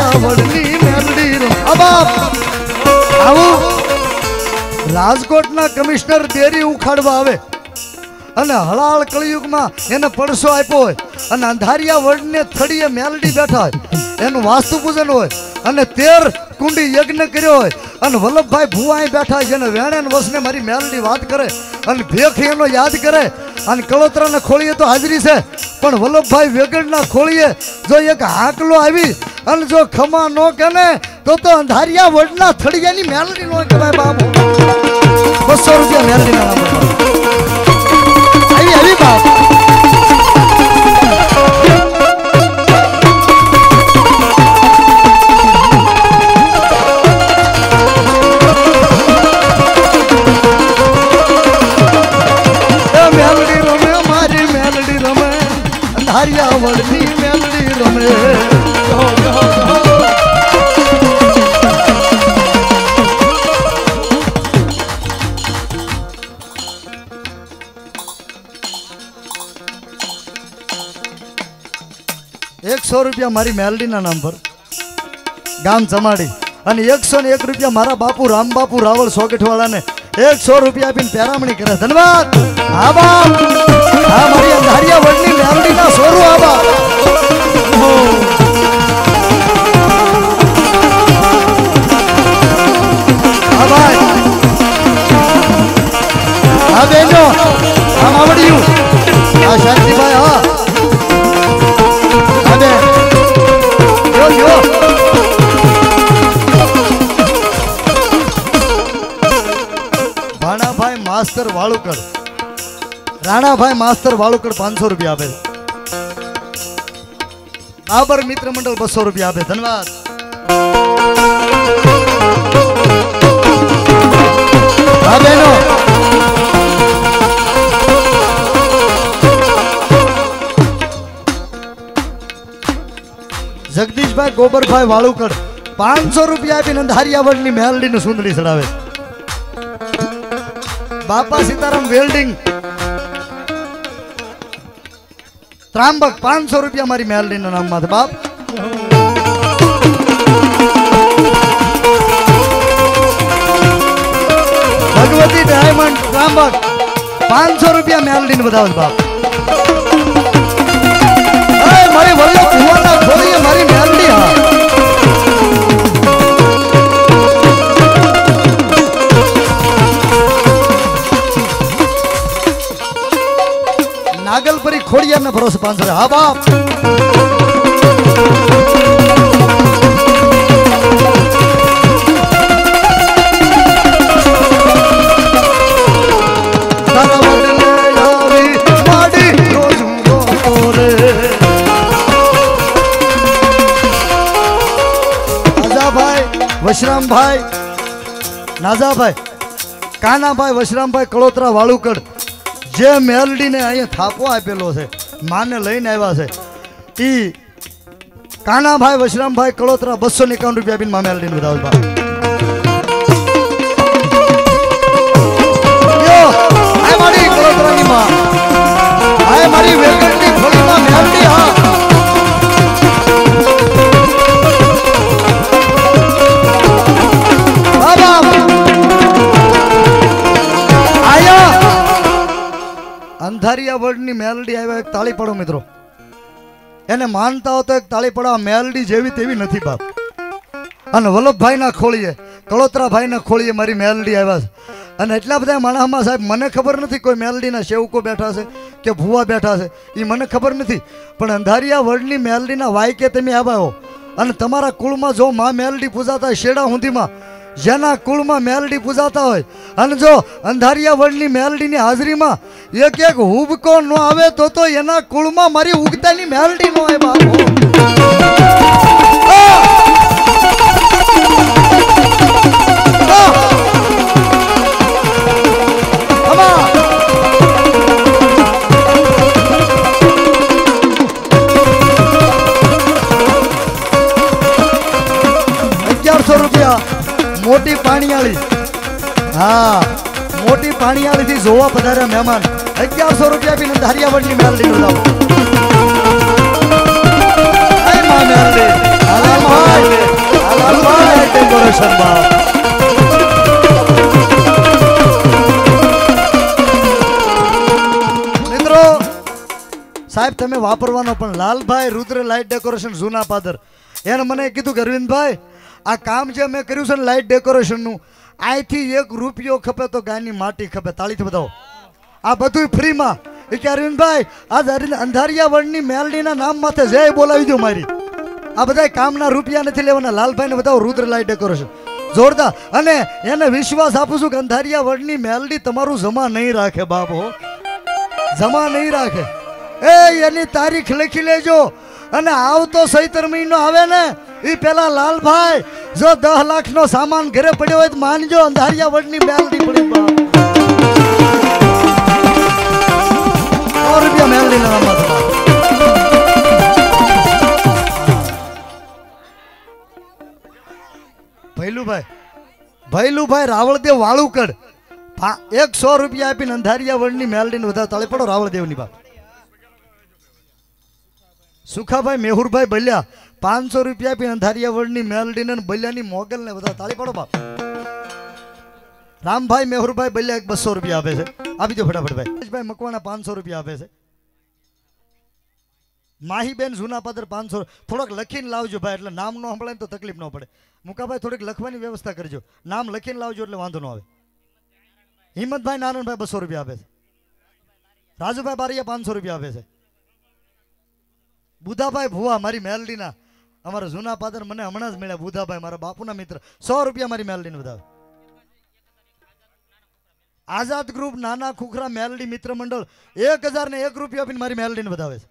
વર્લ્ડની મેલડી કમિશનર ડેરી ઉખાડવા આવે. અને હળાળ કળિયુગમાં એને પડસો આપ્યો હોય. અને અંધારિયા વર્ડને થડીએ મેલડી બેઠા હોય. એનું વાસ્તુ પૂજન હોય. અને તેર કુંડી યજ્ઞ કર્યો હોય. અને વલ્લભભાઈ ભુવાઈ બેઠા છે અને વેણે વસને મારી મેલડી વાત કરે. અને ભેખ એનો યાદ કરે. અને કળોતરાના ખોળીએ તો હાજરી છે. પણ વલ્લભભાઈ વેગડના ખોળીએ જો એક હાકલો આવી અને જો ખમા નો કને તો તો અંધારિયા વડના થડિયાની મેલડી નો કહેવાય બાબુ બસો રૂપિયા મેલડી ના. આવી આવી બાપ મેલડી રમે, મારી મેલડી રમે, અંધારિયા વળની એકસો રૂપિયા મારી મેલડીના નામ પર ગામ ચમાડી અને એકસો ને એક રૂપિયા મારા બાપુ રામબાપુ રાવળ સોકેટવાળાને એકસો રૂપિયા આપીને પેરામણી કરે ધન્યવાદ. બાપ આ બાપ શાંતિભાઈ, હા. માસ્તર વાળુકર રાણાભાઈ માસ્તર વાળુકર પાંચસો રૂપિયા આપે બાબર મિત્ર મંડળ બસો રૂપિયા આપે ધન્યવાદ. જગદીશભાઈ ગોબરભાઈ વાળુકર પાંચસો રૂપિયા આપીને ધારિયાવડની મેલડીને સુંદરી ચડાવે બાપા સીતારામ વેલ્ડિંગ ત્રાંબક પાંચસો રૂપિયા મારી મેલડીના નામમાં બાપ. ભગવતી ડાયમંડ ત્રાંબક પાંચસો રૂપિયા મેલડીને બધા બાપ. મારી વળી કુવાના ખોલીએ મારી મેલડી હા. નાગલપરી એમને ભરોસે પાંચસો હા બાપ. વશરામભાઈ નાઝાભાઈ કાનાભાઈ વશરામભાઈ કળોતરા વાળુકડ જે મેલડીને અહીંયા થાપો આપેલો છે, માને લઈને આવ્યા છે. એ કાનાભાઈ વશરામભાઈ, કળોતરા બસો એકાવન રૂપિયા આપીને મા મેલડીને બધા મારી વેલકમની ખોલીમાં મેલડી, હા. અંધારિયા વર્ડની મેલડી આવ્યા એક તાળી પડો મિત્રો. એને માનતા હો તો એક તાળી પડો, આ મેલડી જેવી તેવી નથી બાપ. અને વલ્લભભાઈના ખોળીએ, કળોતરાભાઈના ખોળીએ મારી મેલડી આવ્યા છે. અને એટલા બધા માણસમાં સાહેબ, મને ખબર નથી કોઈ મેલડીના સેવકો બેઠા છે કે ભુવા બેઠા છે. એ મને ખબર નથી. પણ અંધારિયા વર્ડની મેલડીના વાયકે તમે આવ્યા હો. અને તમારા કુળમાં જો મા મેલડી પૂજાતા શેડા હુંધીમાં જેના કુળમાં મેલડી પૂજાતા હોય. અને જો અંધારિયા વડની મેલડીની હાજરીમાં એક એક હુબકો ન આવે તો તો એના કુળમાં મારી ઉગતાની મેલડી ન આવે બાપુ. અગિયારસો રૂપિયા. મોટી પાણીયાળી. હા, મોટી પાણીયાળી થી જોવા પધાર્યા મહેમાન. અગિયારસો રૂપિયા બી ધારિયાવડની મેલડી નો લાવો. માં મેલડી હલાલભાઈ હલાલભાઈ ડેકોરેશનમાં મિત્રો, સાહેબ, તમે વાપરવાનો પણ લાલભાઈ રુદ્ર લાઇટ ડેકોરેશન જૂના પાદર. એને મને કીધું કે અરવિંદભાઈ આ કામ જે મેં કર્યું છે ને લાઇટ ડેકોરેશનનું અહીંથી એક રૂપિયો ખપે તો ગાયની માટી ખપે. તાળીથી બતાવો. આ બધું ફ્રીમાં. એ કે અરવિંદભાઈ આ અંધારિયા વડની મેલડીના નામ માથે જય બોલાવી દો મારી. આ બધા કામના રૂપિયા નથી લેવાના. લાલભાઈને બતાવો, રુદ્ર લાઇટ ડેકોરેશન જોરદાર. અને એને વિશ્વાસ આપું છું કે અંધારિયા વડની મેલડી તમારું જમા નહીં રાખે બાપ જમા નહીં રાખે. એ, એની તારીખ લખી લેજો. અને આવતો સૈતર મહિનો આવે ને એ પેલા લાલભાઈ, જો દસ લાખ નો સામાન ઘરે પડ્યો હોય તો માનજો, અંધારિયા વડની મેલડી પડી. સો રૂપિયા ભૈલુભાઈ ભૈલુભાઈ રાવળદેવ વાળુકડ. એકસો રૂપિયા આપીને અંધારિયા વડની મેલડીને વધારે તળે પડો રાવળદેવની બાપ. સુખાભાઈ મેહુરભાઈ બલ્યા પાંચસો રૂપિયા આપીને અંધારિયા વડની મેલડીને બલિયાની મોગલને બધા તાળી પાડો બાપ. રામભાઈ મેહુરભાઈ બલ્યા એક બસો રૂપિયા આપે છે. આપી દો ફટાફટ ભાઈ. ભાઈ પાંચસો રૂપિયા આપે છે. માહીબેન જૂના પાદર પાંચસો. થોડોક લખીને લાવજો ભાઈ, એટલે નામ ન સંભળાય તો તકલીફ ન પડે. મુકાભાઈ, થોડીક લખવાની વ્યવસ્થા કરજો. નામ લખીને લાવજો એટલે વાંધો ન આવે. હિંમતભાઈ નારાયણભાઈ બસો રૂપિયા આપે છે. રાજુભાઈ બારીયા પાંચસો રૂપિયા આપે છે. બુધાભાઈ ભુવા, મારી મેલડીના. અમારા જૂના પાદર મને હમણાં જ મળ્યા, બુધાભાઈ, મારા બાપુના મિત્ર. સો રૂપિયા મારી મેલડીને વધાવે આઝાદ ગ્રુપ નાના ખુખરા મેલડી મિત્ર મંડળ એક હજાર ને એક રૂપિયા આપીને મારી મેલડીને વધાવે છે.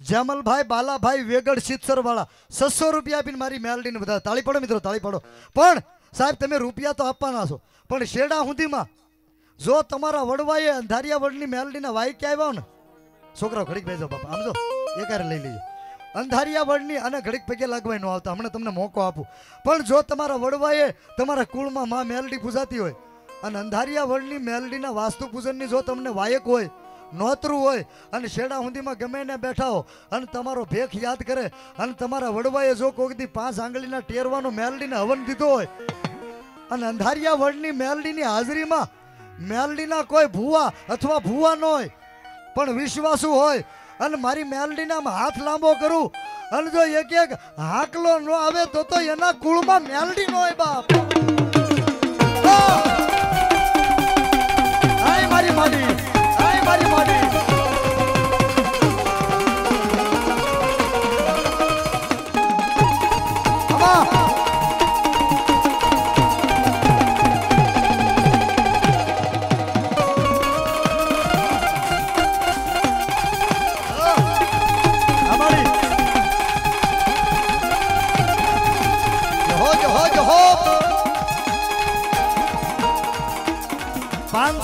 જમલભાઈ, બાલાભાઈ વેગડ સિત્સર વાળા છસો રૂપિયા આપીને મારી મેલડીને વધાવે. તાળી પડો મિત્રો, તાળી પડો. પણ, સાહેબ, તમે રૂપિયા તો આપવાના છો. પણ શેડા સુધીમાં જો તમારા વડવાએ અંધારિયા વડની મેલડીના વાઈ કે આવ્યા ને, છોકરાઓ, ઘડીક બેસો બાપા. આમ જો, એકારે લઈ લેજો. અંધારિયા વડની અને ઘડીક પગે લાગવાય ન આવતા. હમણાં તમને મોકો આપું. પણ જો તમારા વડવાએ તમારા કુળમાં માં મેલડી પૂજાતી હોય, અને અંધારિયા વડની મેલડીના વાસ્તુ પૂજનની જો તમને વાયક હોય, નોતરું હોય, અને શેડા હુંદીમાં ગમે એને બેઠા હો, અને તમારો ભેખ યાદ કરે, અને તમારા વડવાએ જો કોઈકથી પાંચ આંગળીના ટેરવાનો મેલડીને હવન દીધો હોય, અને અંધારિયા વડની મેલડીની હાજરીમાં મેલડીના કોઈ ભૂવા અથવા ભૂવા ન હોય, પણ વિશ્વાસુ હોય અને મારી મેલડીના આમ હાથ લાંબો કરું. અને જો એક એક હાકલો ન આવે તો તો એના કુળમાં મેલડી ન હોય બાપ! મારી માડી, આય મારી માડી.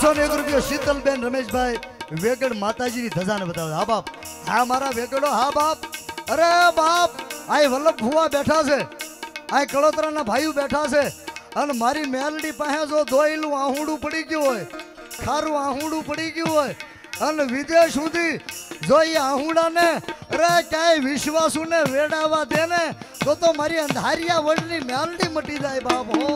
એક રૂપિયો શીતલબેન રમેશભાઈ, વેગડ માતાજીની ધજાને બતાવે. હા બાપ, હા મારા વેગડો, હા બાપ. અરે બાપ આ વલ્લભ ભુવા બેઠા છે. આ કળોતરાના ભાઈઓ બેઠા છે. અને મારી મેલડી પાસે જો ધોયેલું આહુડું પડી ગયું હોય, ખારું આહુડું પડી ગયું હોય, અને વિદેશ સુધી જો એ આહુડાને, અરે ક્યાંય વિશ્વાસુને વેડાવા દે ને તો તો મારી અંધારિયા વડની મેલડી મટી જાય બાપ હો.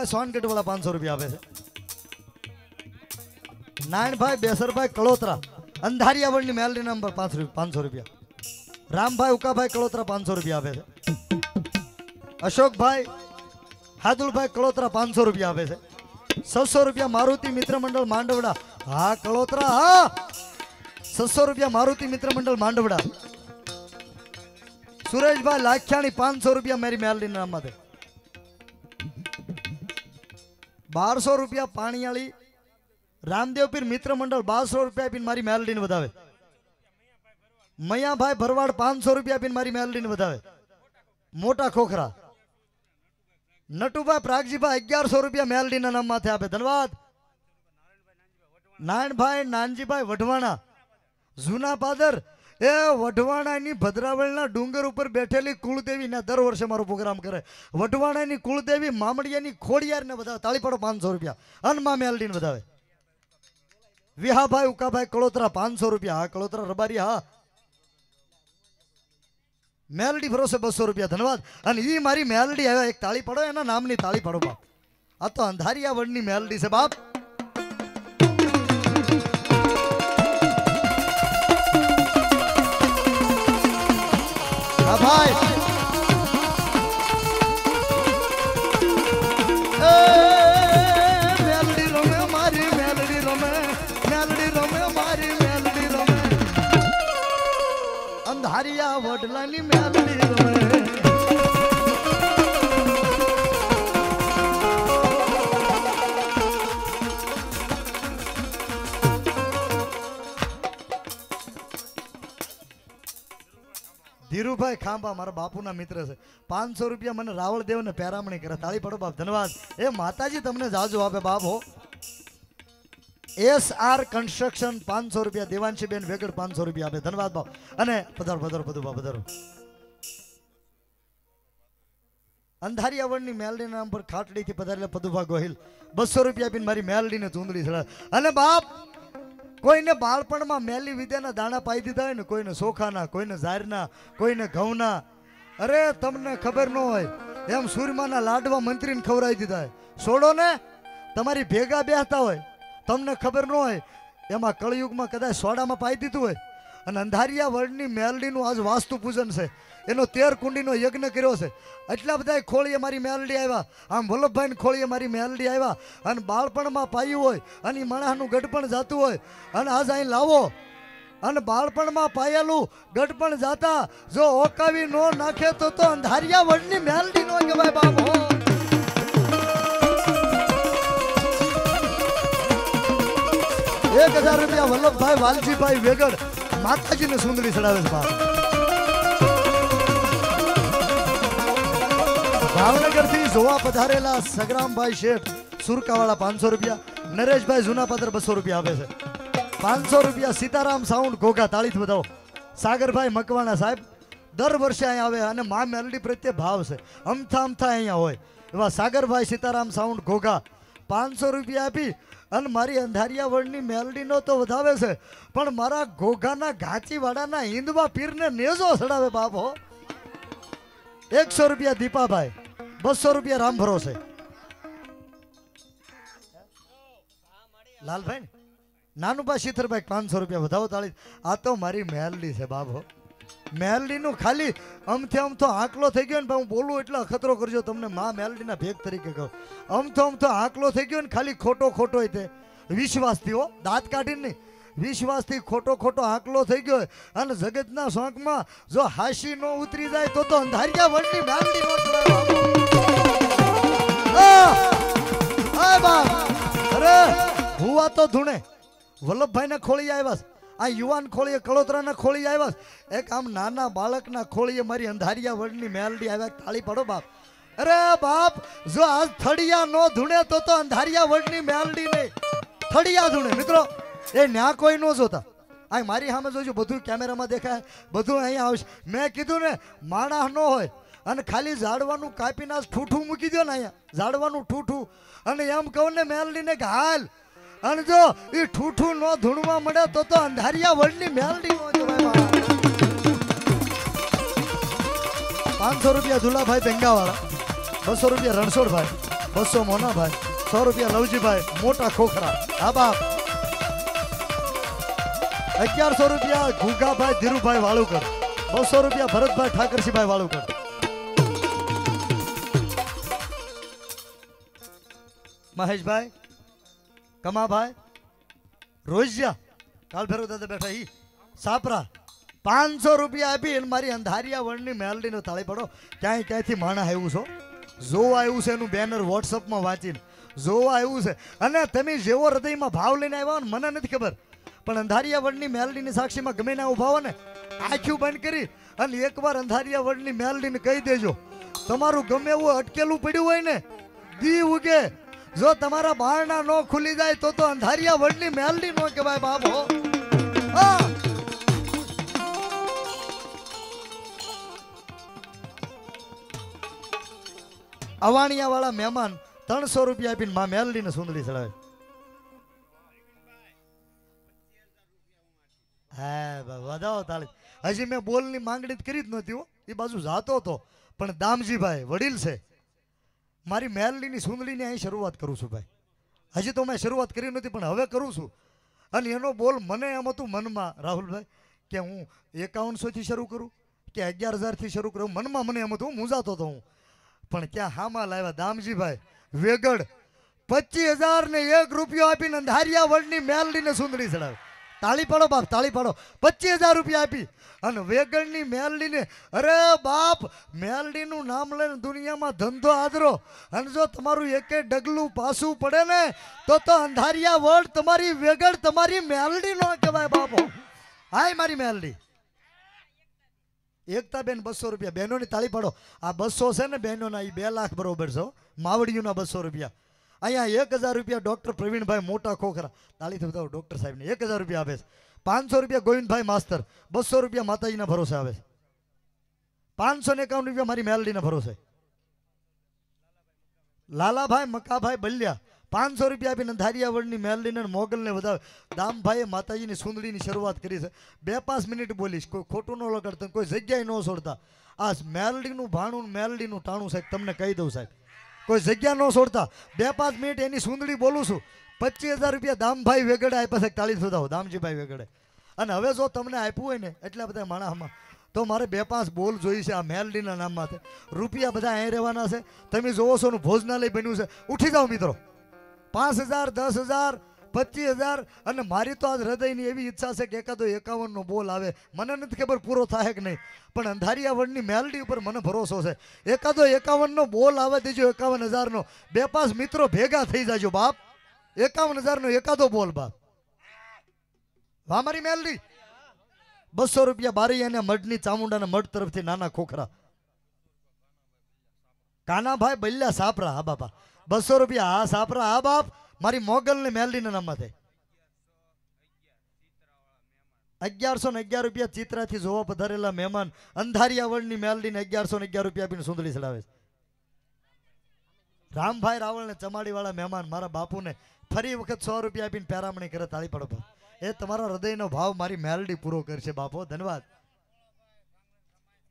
હકાભાઈ સોનગઢ વાળા પાંચસો રૂપિયા આપે છે. નારાયણભાઈ બેસરભાઈ કળોતરા. અંધારિયાવળની મેલરી નંબર પાંચ પાંચસો રૂપિયા. રામભાઈ, ઉકાભાઈ, કળોતરા પાંચસો રૂપિયા આપે છે. અશોકભાઈ, હાદુલભાઈ, કળોતરા પાંચસો રૂપિયા આપે છે. છસો રૂપિયા મારુતિ મિત્ર મંડળ માંડવડા. હા, કળોતરા, હા. છસો રૂપિયા મારુતિ મિત્ર મંડળ માંડવડા. સુરેશભાઈ લાખ્યાણી પાંચસો રૂપિયા મારી નામ નામમાંથી બારસો રૂપિયા પાણીયાળી. રામદેવ પીર મિત્ર મંડળ બારસો રૂપિયા આપીને મારી મેલડીને વધાવે. મૈયાભાઈ ભરવાડ પાંચસો રૂપિયા આપીને મારી મેલડીને વધાવે. મોટા ખોખરા. નટુભાઈ પ્રાગજીભાઈ અગિયારસો રૂપિયા મેલડીના નામ માથે આપે. ધન્યવાદ. નારાયણભાઈ નાનજીભાઈ વઢવાણા. જૂના પાદર એ વઢવાણાની ભદ્રાવળના ડુંગર ઉપર બેઠેલી કુળદેવી ને દર વર્ષે મારો પ્રોગ્રામ કરે. વઢવાણાની કુળદેવી મામડિયાની ખોડિયારને વધાવે તાળી પાડો પાંચસો રૂપિયા. અને મામે અલડીને વધાવે. વિહાભાઈ, ઉકાભાઈ, કળોતરા પાંચસો રૂપિયા. હા, કળોતરા રબારી, હા. મેલડી ભરોસે બસો રૂપિયા, ધન્યવાદ. અને ઈ મારી મેલડી આવ્યા, એક તાળી પાડો એના નામની તાળી પાડો બાપ. આ તો અંધારિયા વડની મેલડી છે બાપ. હા ભાઈ. મેલડી રમે મારી મેલડી રમે. મેલડી રમે મારી મેલડી રમે. અંધારિયા વડલાની ધીરુભાઈ ખાંભા મારા બાપુના મિત્ર છે. પાંચસો રૂપિયા મને રાવળ દેવને પેરામણી કરે. તાળી પડો બાપ, ધન્યવાદ. એ માતાજી તમને જાજુ આપે બાપ એસ આર કન્સ્ટ્રક્શન પાંચસો રૂપિયા દેવાંશી વેગડ પાંચસો રૂપિયા આપે. ધન્યવાદ બાપ. અને પધારો પધારો બધું બાપ, પધારો. અંધારિયાવળની મેલડીના નામ પર ખાટડીથી પધારેલા પદુભા ગોહિલ. બસો રૂપિયા આપીને મારી મેલડીને ચૂંદડી ચડાવે. અને બાપ કોઈને બાળપણમાં મેલી વિદ્યાના દાણા પાઈ દીધા હોય ને કોઈને સોખાના, કોઈને ઝારના, કોઈને ઘઉંના. અરે, તમને ખબર ન હોય, એમ સૂર્યમાના લાડવા મંત્રીને ખવડાવી દીધા હોય. છોડો ને, તમારી ભેગા બેહતા હોય. તમને ખબર ન હોય, એમાં કળયુગમાં કદાચ સોડામાં પાઈ દીધું હોય. અને અંધારિયા વર્ડની મેલડીનું આજ વાસ્તુ પૂજન છે. એનો તેર કુંડીનો યજ્ઞ કર્યો છે. એટલા બધા ખોળીએ મારી મેલડી આવ્યા. આમ વલ્લભભાઈને ખોળીએ મારી મેલડી આવ્યા. અને બાળપણમાં પાયું હોય, અને માણસનું ગઢપણ જાતું હોય. અને આજ અહીં લાવો. અને બાળપણમાં પાયેલું ગઢપણ જાતા. જો ઓકાવી નો નાખે તો તો અંધારિયા વડની મેલડી નો કહેવાય બાપ એક હજાર રૂપિયા વલ્લભભાઈ વાલજીભાઈ વેગડ માતાજીને સુંદરી ચડાવે છે બાપ. ભાવનગરથી જોવા પધારેલા સગરામભાઈ શેઠ, સુરકાવાળા પાંચસો રૂપિયા. નરેશભાઈ જુનાપાત્ર બસો રૂપિયા આપે છે. પાંચસો રૂપિયા સીતારામ સાઉન્ડ ઘોઘા તાળીથી બતાવો સાગરભાઈ મકવાણા સાહેબ, દર વર્ષે અહીંયા આવે અને મા મેલડી પ્રત્યે ભાવ છે. અમથા અમથા અહીંયા હોય. એવા સાગરભાઈ સીતારામ સાઉન્ડ ઘોઘા પાંચસો રૂપિયા આપી અને મારી અંધારિયા વળની મેલડીનો તો વધાવે છે. પણ મારા ઘોઘાના ઘાંચીવાડાના હિંદવા પીરને નેજો ચડાવે બાપો એકસો રૂપિયા દીપાભાઈ. બસો રૂપિયા રામ ભરોસે. લાલભાઈ નાનું નાનુભા શીતરભાઈ પાંચસો રૂપિયા વધાવો તાળી. આ તો મારી મહેલડી છે બાબો મેલડીનું ખાલી અમથે અમથો આંકલો થઈ ગયો ને હું બોલું એટલે અખતરો કરજો, તમને મા મેલડીના ભેગ તરીકે કહું. અમથો અમથો આંકલો થઈ ગયો ને ખાલી ખોટો ખોટો તે. વિશ્વાસથી હો દાંત કાઢીને નહીં. વિશ્વાસથી ખોટો ખોટો આંકલો થઈ ગયો અને જગતના શોખમાં જો હાસી નો ઉતરી જાય તો તો અંધારિયા વડની મેલડી નો આ! આ! અરે હુવા તો ધૂણે. વલ્લભભાઈને ખોળી આવ્યા આ યુવાન ખોળીએ, કળોતરાના ખોળી આવ્યા એક આમ નાના બાળકના ખોળીએ મારી અંધારિયા વડની મેલડી આવ્યા તાળી પડો, બાપ. અરે, બાપ, જો આજ થડિયા નો ધૂણે તો તો અંધારિયા વડની મેલડી નહીં. થડિયા ધૂણે. મિત્રો એ ન્યા કોઈ ન જોતા. આ મારી સામે જોજો, બધું કેમેરામાં દેખાય, બધું અહીંયા આવશે. મેં કીધું ને, માણસ ન હોય. અને ખાલી ઝાડવાનું કાપીને ઠૂઠું મૂકી દો ને અહીંયા. ઝાડવાનું ઠૂઠું. અને એમ કહું ને, મેલડીને કે, હાલ. અને જો એ ઠૂઠું ન ધૂણવા મળે તો તો અંધારિયા વડની મેલડી પાંચસો રૂપિયા ધુલાભાઈ બેંગાવાળા, બસો રૂપિયા રણછોડભાઈ, બસો મોનાભાઈ, સો રૂપિયા લવજીભાઈ, મોટા ખોખરા. હા બાપ. અગિયારસો રૂપિયા ઘુગાભાઈ ધીરુભાઈ વાળુકર. બસો રૂપિયા ભરતભાઈ ઠાકરસિંહભાઈ વાળુકર. મહેશભાઈ, કમાભાઈ, રોજિયા કાલ ભેરો દાદા બેઠા ઈ, સાપરા, પાંચસો રૂપિયા આપી અને મારી અંધારિયા વણની મેલડીનો તાળી પડો. ક્યાંય ક્યાંયથી માણા આવ્યું છો? જોવા આવ્યું છે એનું બેનર વોટ્સઅપમાં વાંચીને. જોવા આવ્યું છે. અને તમે જેવો હૃદયમાં ભાવ લઈને આવ્યા મને નથી ખબર. પણ અંધારિયા વડની મેલડીની સાક્ષીમાં ગમે ના ઊભા ને આંખ્યું બંધ કરી અને એકવાર અંધારિયા વડની મેલડીને કહી દેજો, તમારું ગમે એવું અટકેલું પડ્યું હોય ને, દી ઉગે. જો તમારા બારણા ન ખુલી જાય તો તો અંધારિયા વડની મેલડી નો કહેવાય બાબો હા. અવાણિયા વાળા મહેમાન ત્રણસો રૂપિયા આપીને મા મેલડીને સુંદરી ચડાવે. હા વધાવો તાળી. હજી મેં બોલની માંગણી કરી જ નહોતી હો. એ બાજુ જાતો હતો. પણ દામજીભાઈ વડીલ છે. મારી મેલડીની સુંદડીની અહીં શરૂઆત કરું છું ભાઈ. હજી તો મેં શરૂઆત કરી નથી પણ હવે કરું છું. અને એનો બોલ મને એમ હતું મનમાં, રાહુલભાઈ, કે હું એકાવનસોથી શરૂ કરું, કે અગિયાર હજારથી શરૂ કરું. મનમાં મને એમ હતું, હું મૂંઝાતો હતો હું. પણ ક્યાં હામાં લાવ્યા દામજીભાઈ? વેગડ પચીસ હજાર ને એક રૂપિયો આપીને ધારિયા વડની મેલડીને સુંદડી ચડાવે. તાળી પાડો બાપ, તાળી પાડો. પચીસ હજાર રૂપિયા આપી. અને વેગણની મેલડીને, અરે બાપ, મેલડીનું નામ લઈને દુનિયામાં ધંધો આદરો. અને જો તમારું એકે ડગલું પાછું પડે ને, તો તો અંધારિયા વડ તમારી વેગડ તમારી મેલડી નો કહેવાય બાપો. હાય મારી મેલડી. એકતા બેન બસો રૂપિયા. બહેનોની તાળી પાડો. આ બસો છે ને બહેનોના એ બે લાખ બરોબર છે. માવડીઓના બસો રૂપિયા. અહીંયા એક હજાર રૂપિયા ડૉક્ટર પ્રવીણભાઈ મોટા ખોખરા. તાળીથી બતાવો, ડૉક્ટર સાહેબને એક હજાર રૂપિયા આપે છે. પાંચસો રૂપિયા ગોવિંદભાઈ માસ્તર, બસો રૂપિયા માતાજીના ભરોસે આવે છે. પાંચસો ને એકાવન રૂપિયા મારી મેલડીના ભરોસે. લાલાભાઈ મકાભાઈ બલ્યા, પાંચસો રૂપિયા આપીને ધારિયાવળની મેલડીને મોગલને વધાવે દામભાઈએ માતાજીની સુંદડીની શરૂઆત કરી છે. બે પાંચ મિનિટ બોલીશ, કોઈ ખોટું ન લગાડતા, કોઈ જગ્યાએ ન છોડતા. આ મેલડીનું ભાણું મેલડીનું ટાણું સાહેબ, તમને કહી દઉં સાહેબ. કોઈ જગ્યા ન છોડતા. બે પાંચ મિનિટ એની સુંદડી બોલું છું. પચીસ હજાર રૂપિયા દામભાઈ વેગડે આપ્યા છે તાળી સુધાવો, દામજીભાઈ વેગડે. અને હવે જો તમને આપ્યું હોય ને, એટલા બધા માણસમાં તો મારે બે પાંચ બોલ જોઈ છે આ મેલડીના નામમાં રૂપિયા બધા અહીં રહેવાના છે. તમે જોવો છો ભોજનાલય બન્યું છે. ઉઠી જાઓ મિત્રો. પાંચ હજાર, દસ હજાર પચીસ હજાર અને મારી તો આજ હૃદયની એવી ઈચ્છા છે કે એકાદો એકાવનનો બોલ આવે. મને નથી ખબર પૂરો થાય કે નહીં. પણ અંધારિયા મેલડી ઉપર મને ભરોસો છે. એકાદો એકાવનનો બોલ આવે દેજો એકાવન હજારનો બે પાંચ મિત્રો ભેગા થઈ જાજો બાપ. એકાવન હજારનો એકાદો બોલ બાપ. વાહ મારી મેલડી. બસો રૂપિયા બારી અને મઢની ચામુંડાના મઢ તરફથી નાના ખોખરા. કાનાભાઈ બલ્યા સાપરા હા બાપા. બસો રૂપિયા હા સાપરા હા બાપ. મારી મોગલ ને મેલડીના નામમાં અગિયારસો ને અગિયાર રૂપિયા ચિત્રાથી જોવા પધારેલા મહેમાન અંધારિયા વળની મેલડીને અગિયારસો ને અગિયાર રૂપિયા આપીને સુંદરી ચડાવે છે. રામભાઈ રાવળ ને ચમાડી વાળા મહેમાન મારા બાપુને ફરી વખત સો રૂપિયા આપીને પેરામણી કરે તાળી પડો એ તમારા હૃદયનો ભાવ મારી મેલડી પૂરો કરશે બાપો, ધન્યવાદ.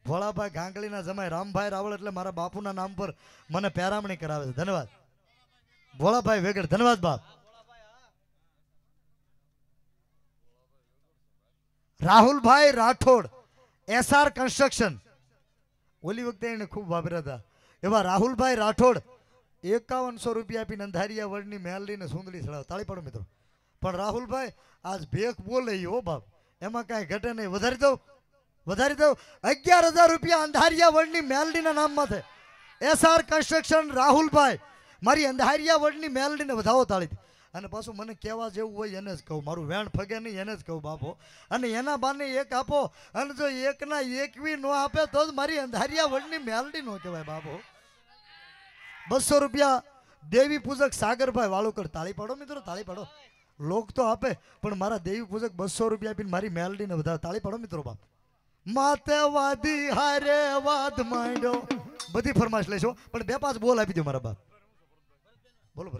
ભોળાભાઈ ગાંગલીના જમાય રામભાઈ રાવળ એટલે મારા બાપુના નામ પર મને પેરામણી કરાવે છે, ધન્યવાદ. ભોળાભાઈ વેગડ, ધન્યવાદ બાપ. રાહુલભાઈ રાઠોડ એસઆર કન્સ્ટ્રક્શન ઓલી વખતે એને ખૂબ વાપર્યા હતા. એવા રાહુલભાઈ રાઠોડ, એકાવનસો રૂપિયા આપીને અંધારિયા વર્ણની મેલડીને સુંદરી ચડાવ. તાળી પડો મિત્રો. પણ રાહુલભાઈ, આજ ભેખ બોલે હો બાપ. એમાં કાંઈ ઘટે નહીં. વધારી દઉં. વધારી દઉં. અગિયાર હજાર રૂપિયા અંધારિયા વડની મેલડીના નામમાં છે. SR construction Rahulbhai. મારી અંધારિયા વર્ણની મેલડીને વધાવો તાળી અને પાછું મને કહેવા જેવું હોય એને જ કહું. મારું વેણ ફગે નહીં, એને જ કહું બાપો. અને એના બાને એક આપો. અને જો એકના એકવી નો આપે તો જ મારી અંધારિયા વર્ણની મેલડી નો કહેવાય બાપો. બસો રૂપિયા દેવી પૂજક સાગરભાઈ વાળુકર તાળી પાડો મિત્રો, તાળી પાડો. લોક તો આપે, પણ મારા દેવી પૂજક બસો રૂપિયા આપીને મારી મેલડીને વધારે તાળી પાડો મિત્રો બાપ. માતે વાદી હારે વાદ માંડ્યો. બધી ફરમાશ લેશો, પણ બે પાંચ બોલ આપી દો મારા બાપ. બોલો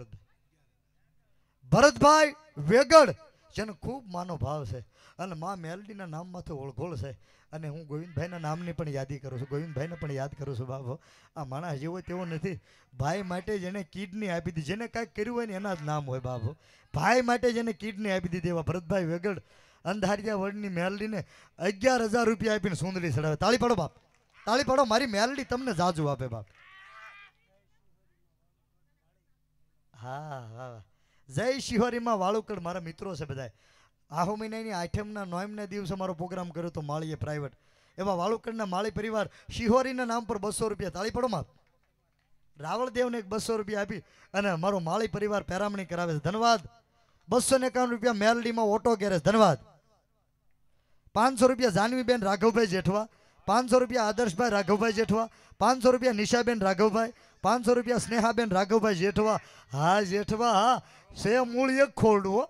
ભરતભાઈ. વેગડ જેનો ખૂબ માનો ભાવ છે. અને મા મેલડીના નામમાંથી ઓળખોળ છે. અને હું ગોવિંદભાઈના નામની પણ યાદી કરું છું. ગોવિંદભાઈને પણ યાદ કરું છું બાબો આ માણસ જેવો તેવો નથી. ભાઈ માટે જેને કિડની આપી દીધી. જેને કાંઈક કર્યું હોય ને એના જ નામ હોય બાબો ભાઈ માટે જેને કિડની આપી દીધી એવા ભરતભાઈ વેગડ અંધારિયા વડની મેલડીને અગિયાર હજાર રૂપિયા આપીને સુંદરી ચડાવે. તાળી પાડો, બાપ. તાળી પાડો, મારી મેલડી તમને જાજુ આપે, બાપ. હા હા જય શિહોરીમાં વાળુકડ, મારા મિત્રો છે બધાય. આહો મહિનાની આઠમના નોમના દિવસે મારો પ્રોગ્રામ કર્યો તો માળીએ પ્રાઇવેટ એવા વાળુકડના માળી પરિવાર શિહોરીના નામ પર બસો રૂપિયા તાળી પડો માં રાવળદેવને બસો રૂપિયા આપી અને મારો માળી પરિવાર પેરામણી કરાવે છે. ધન્યવાદ. બસો ને એકાવન રૂપિયા મેલડીમાં ઓટો ગેરેજ ધન્યવાદ. પાંચસો રૂપિયા જાનવીબેન રાઘવભાઈ જેઠવા, પાંચસો રૂપિયા આદર્શભાઈ રાઘવભાઈ જેઠવા, પાંચસો રૂપિયા નિશાબેન રાઘવભાઈ પાંચસો રૂપિયા સ્નેહાબેન, રાઘવભાઈ જેઠવા. હા જેઠવા, હા. સે મૂળ એક ખોરડું, હો.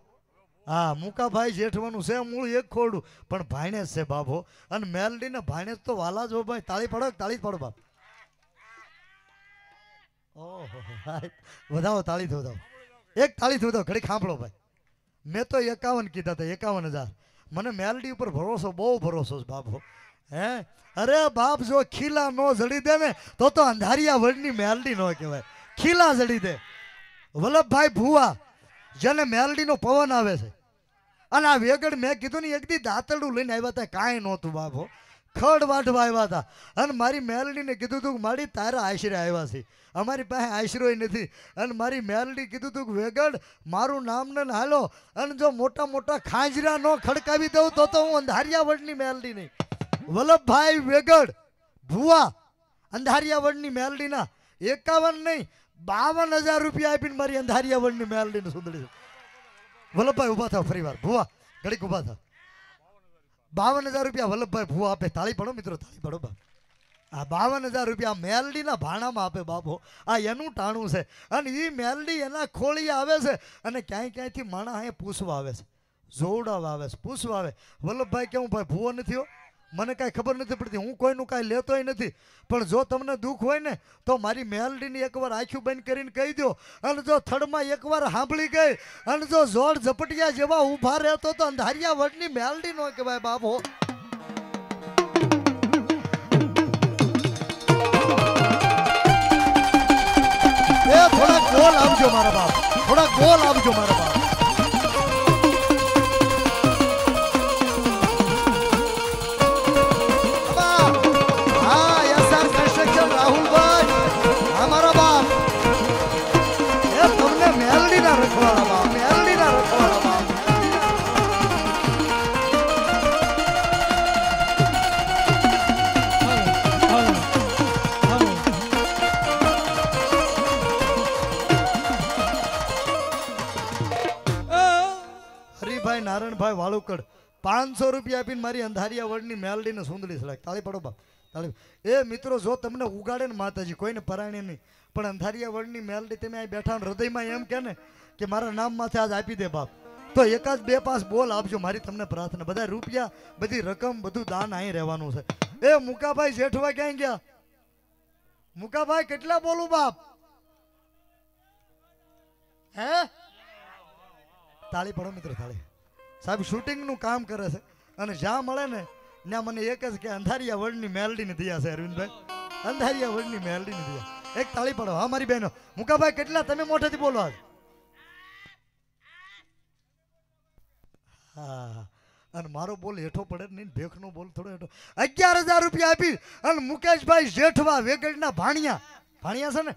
મુકાભાઈ જેઠવાનું છે મૂળ એક ખોરડું. પણ ભાઈને છે બાબો અને મેલડીને ભાઈને તો વાલા જો ભાઈ. તાળી પડો તાળી પડો બાપ? ઓહો વધાવો, તાળી ધોધાવ એક તાળી ધોધાવ ઘડી ખાંભળો ભાઈ. મેં તો એકાવન કીધા હતા, એકાવન હજાર. મને મેલડી ઉપર ભરોસો, બહુ ભરોસો છે બાપ. હો. અરે બાપ, જો ખીલા નો જડી દે ને, તો તો અંધારિયા વર્ડની મેલડી નો કહેવાય. ખીલા જડી દે. વલ્લભભાઈ ભુવા, જેને મેલડીનો પવન આવે છે. અને આ વેગડ મેં કીધું ને, એક દી દાંતરડું લઈને આવ્યા હતા કાંઈ નહોતું બાપો ખડ વાઢવા આવ્યા હતા અને મારી મેલડીને કીધું તું મારી તારા આશરે આવ્યા છે. અમારી પાસે આશરોય નથી. અને મારી મેલડી કીધું તું કે વેગડ, મારું નામ ને હાલો. અને જો મોટા મોટા ખાંજરા નો ખડકાવી દઉં, તો તો હું અંધારિયા વડની મેલડી નહીં. વલ્લભભાઈ વેગડ, ભુવા અંધારિયા વડની મેલડીના એકાવન નહીં, બાવન હજાર રૂપિયા આપીને મારી અંધારિયા વડની મેલડીને સુધડી વલ્લભભાઈ ઊભા થાવ ફરી વાર ભુવા, ઘડીક ઊભા થાવ બાવન હજાર રૂપિયા વલ્લભભાઈ ભુવા આપે. તાળી પડો મિત્રો, તાળી પડો બાપ આ બાવન હજાર રૂપિયા મેલડીના ભાણામાં આપે બાપો. આ એનું ટાણું છે. અને એ મેલડી એના ખોળી આવે છે અને ક્યાંય ક્યાંયથી માણા અહીંયા પૂછવા આવે છે. જોવડાવા આવે છે, પૂછવા આવે. વલ્લભભાઈ કેવું ભાઈ, ભૂવો નથી હો? મને કાંઈ ખબર નથી પડતી, હું કોઈનું કાંઈ લેતોય નથી. પણ જો તમને દુઃખ હોય ને, તો મારી મેલડીની એકવાર આંખું બંધ કરીને કહી દો અને જો થડમાં એકવાર સાંભળી ગઈ, અને જો જોડ ઝપટિયા જેવા ઊભા રહેતો તો અંધારિયા વડની મેલડી નો કહેવાય બાપો. થોડા ગોલ આવજો મારા બાપ થોડા ગોલ આવજો મારા બાપ. હરિભાઈ વાળુકડ પાંચસો રૂપિયા આપીને મારી અંધારિયા વડની મેલડીને સુંદડી સળાક તાળી પડો બાપ, તાળી. એ મિત્રો, જો તમને ઉગાડે ને માતાજી, કોઈને પરાણે નહીં. પણ અંધારિયા વડની મેલડી તમે અહીં બેઠા હૃદયમાં એમ કે ને કે મારા નામ માથે આજ આપી દે બાપ. તો એકાદ બે પાસ બોલ આપજો, મારી તમને પ્રાર્થના. બધા રૂપિયા, બધી રકમ, બધું દાન અહીં રહેવાનું છે. એ મુકાભાઈ જેઠવા ક્યાં ગયા? મુકાભાઈ, કેટલા બોલું બાપ? હે? તાળી પડો મિત્રો, તાળી. સાહેબ શૂટિંગનું કામ કરે છે. અને જ્યાં મળે ને, ત્યાં મને એક જ કે અંધારિયા વર્લ્ડની મેલડીની દિયા છે, અરવિંદભાઈ. અંધારિયા વર્લ્ડની મેલડીની દિયા. એક તાળી પડો. હા, મારી બહેનો. મુકાભાઈ, કેટલા? તમે મોઢેથી બોલો હા અને મારો બોલ હેઠો પડે નહીં, ભેખનો બોલ થોડો હેઠો. અગિયાર હજાર રૂપિયા આપી અને મુકેશભાઈ જેઠવા વેગડના ભાણિયા. ભાણિયા છે ને?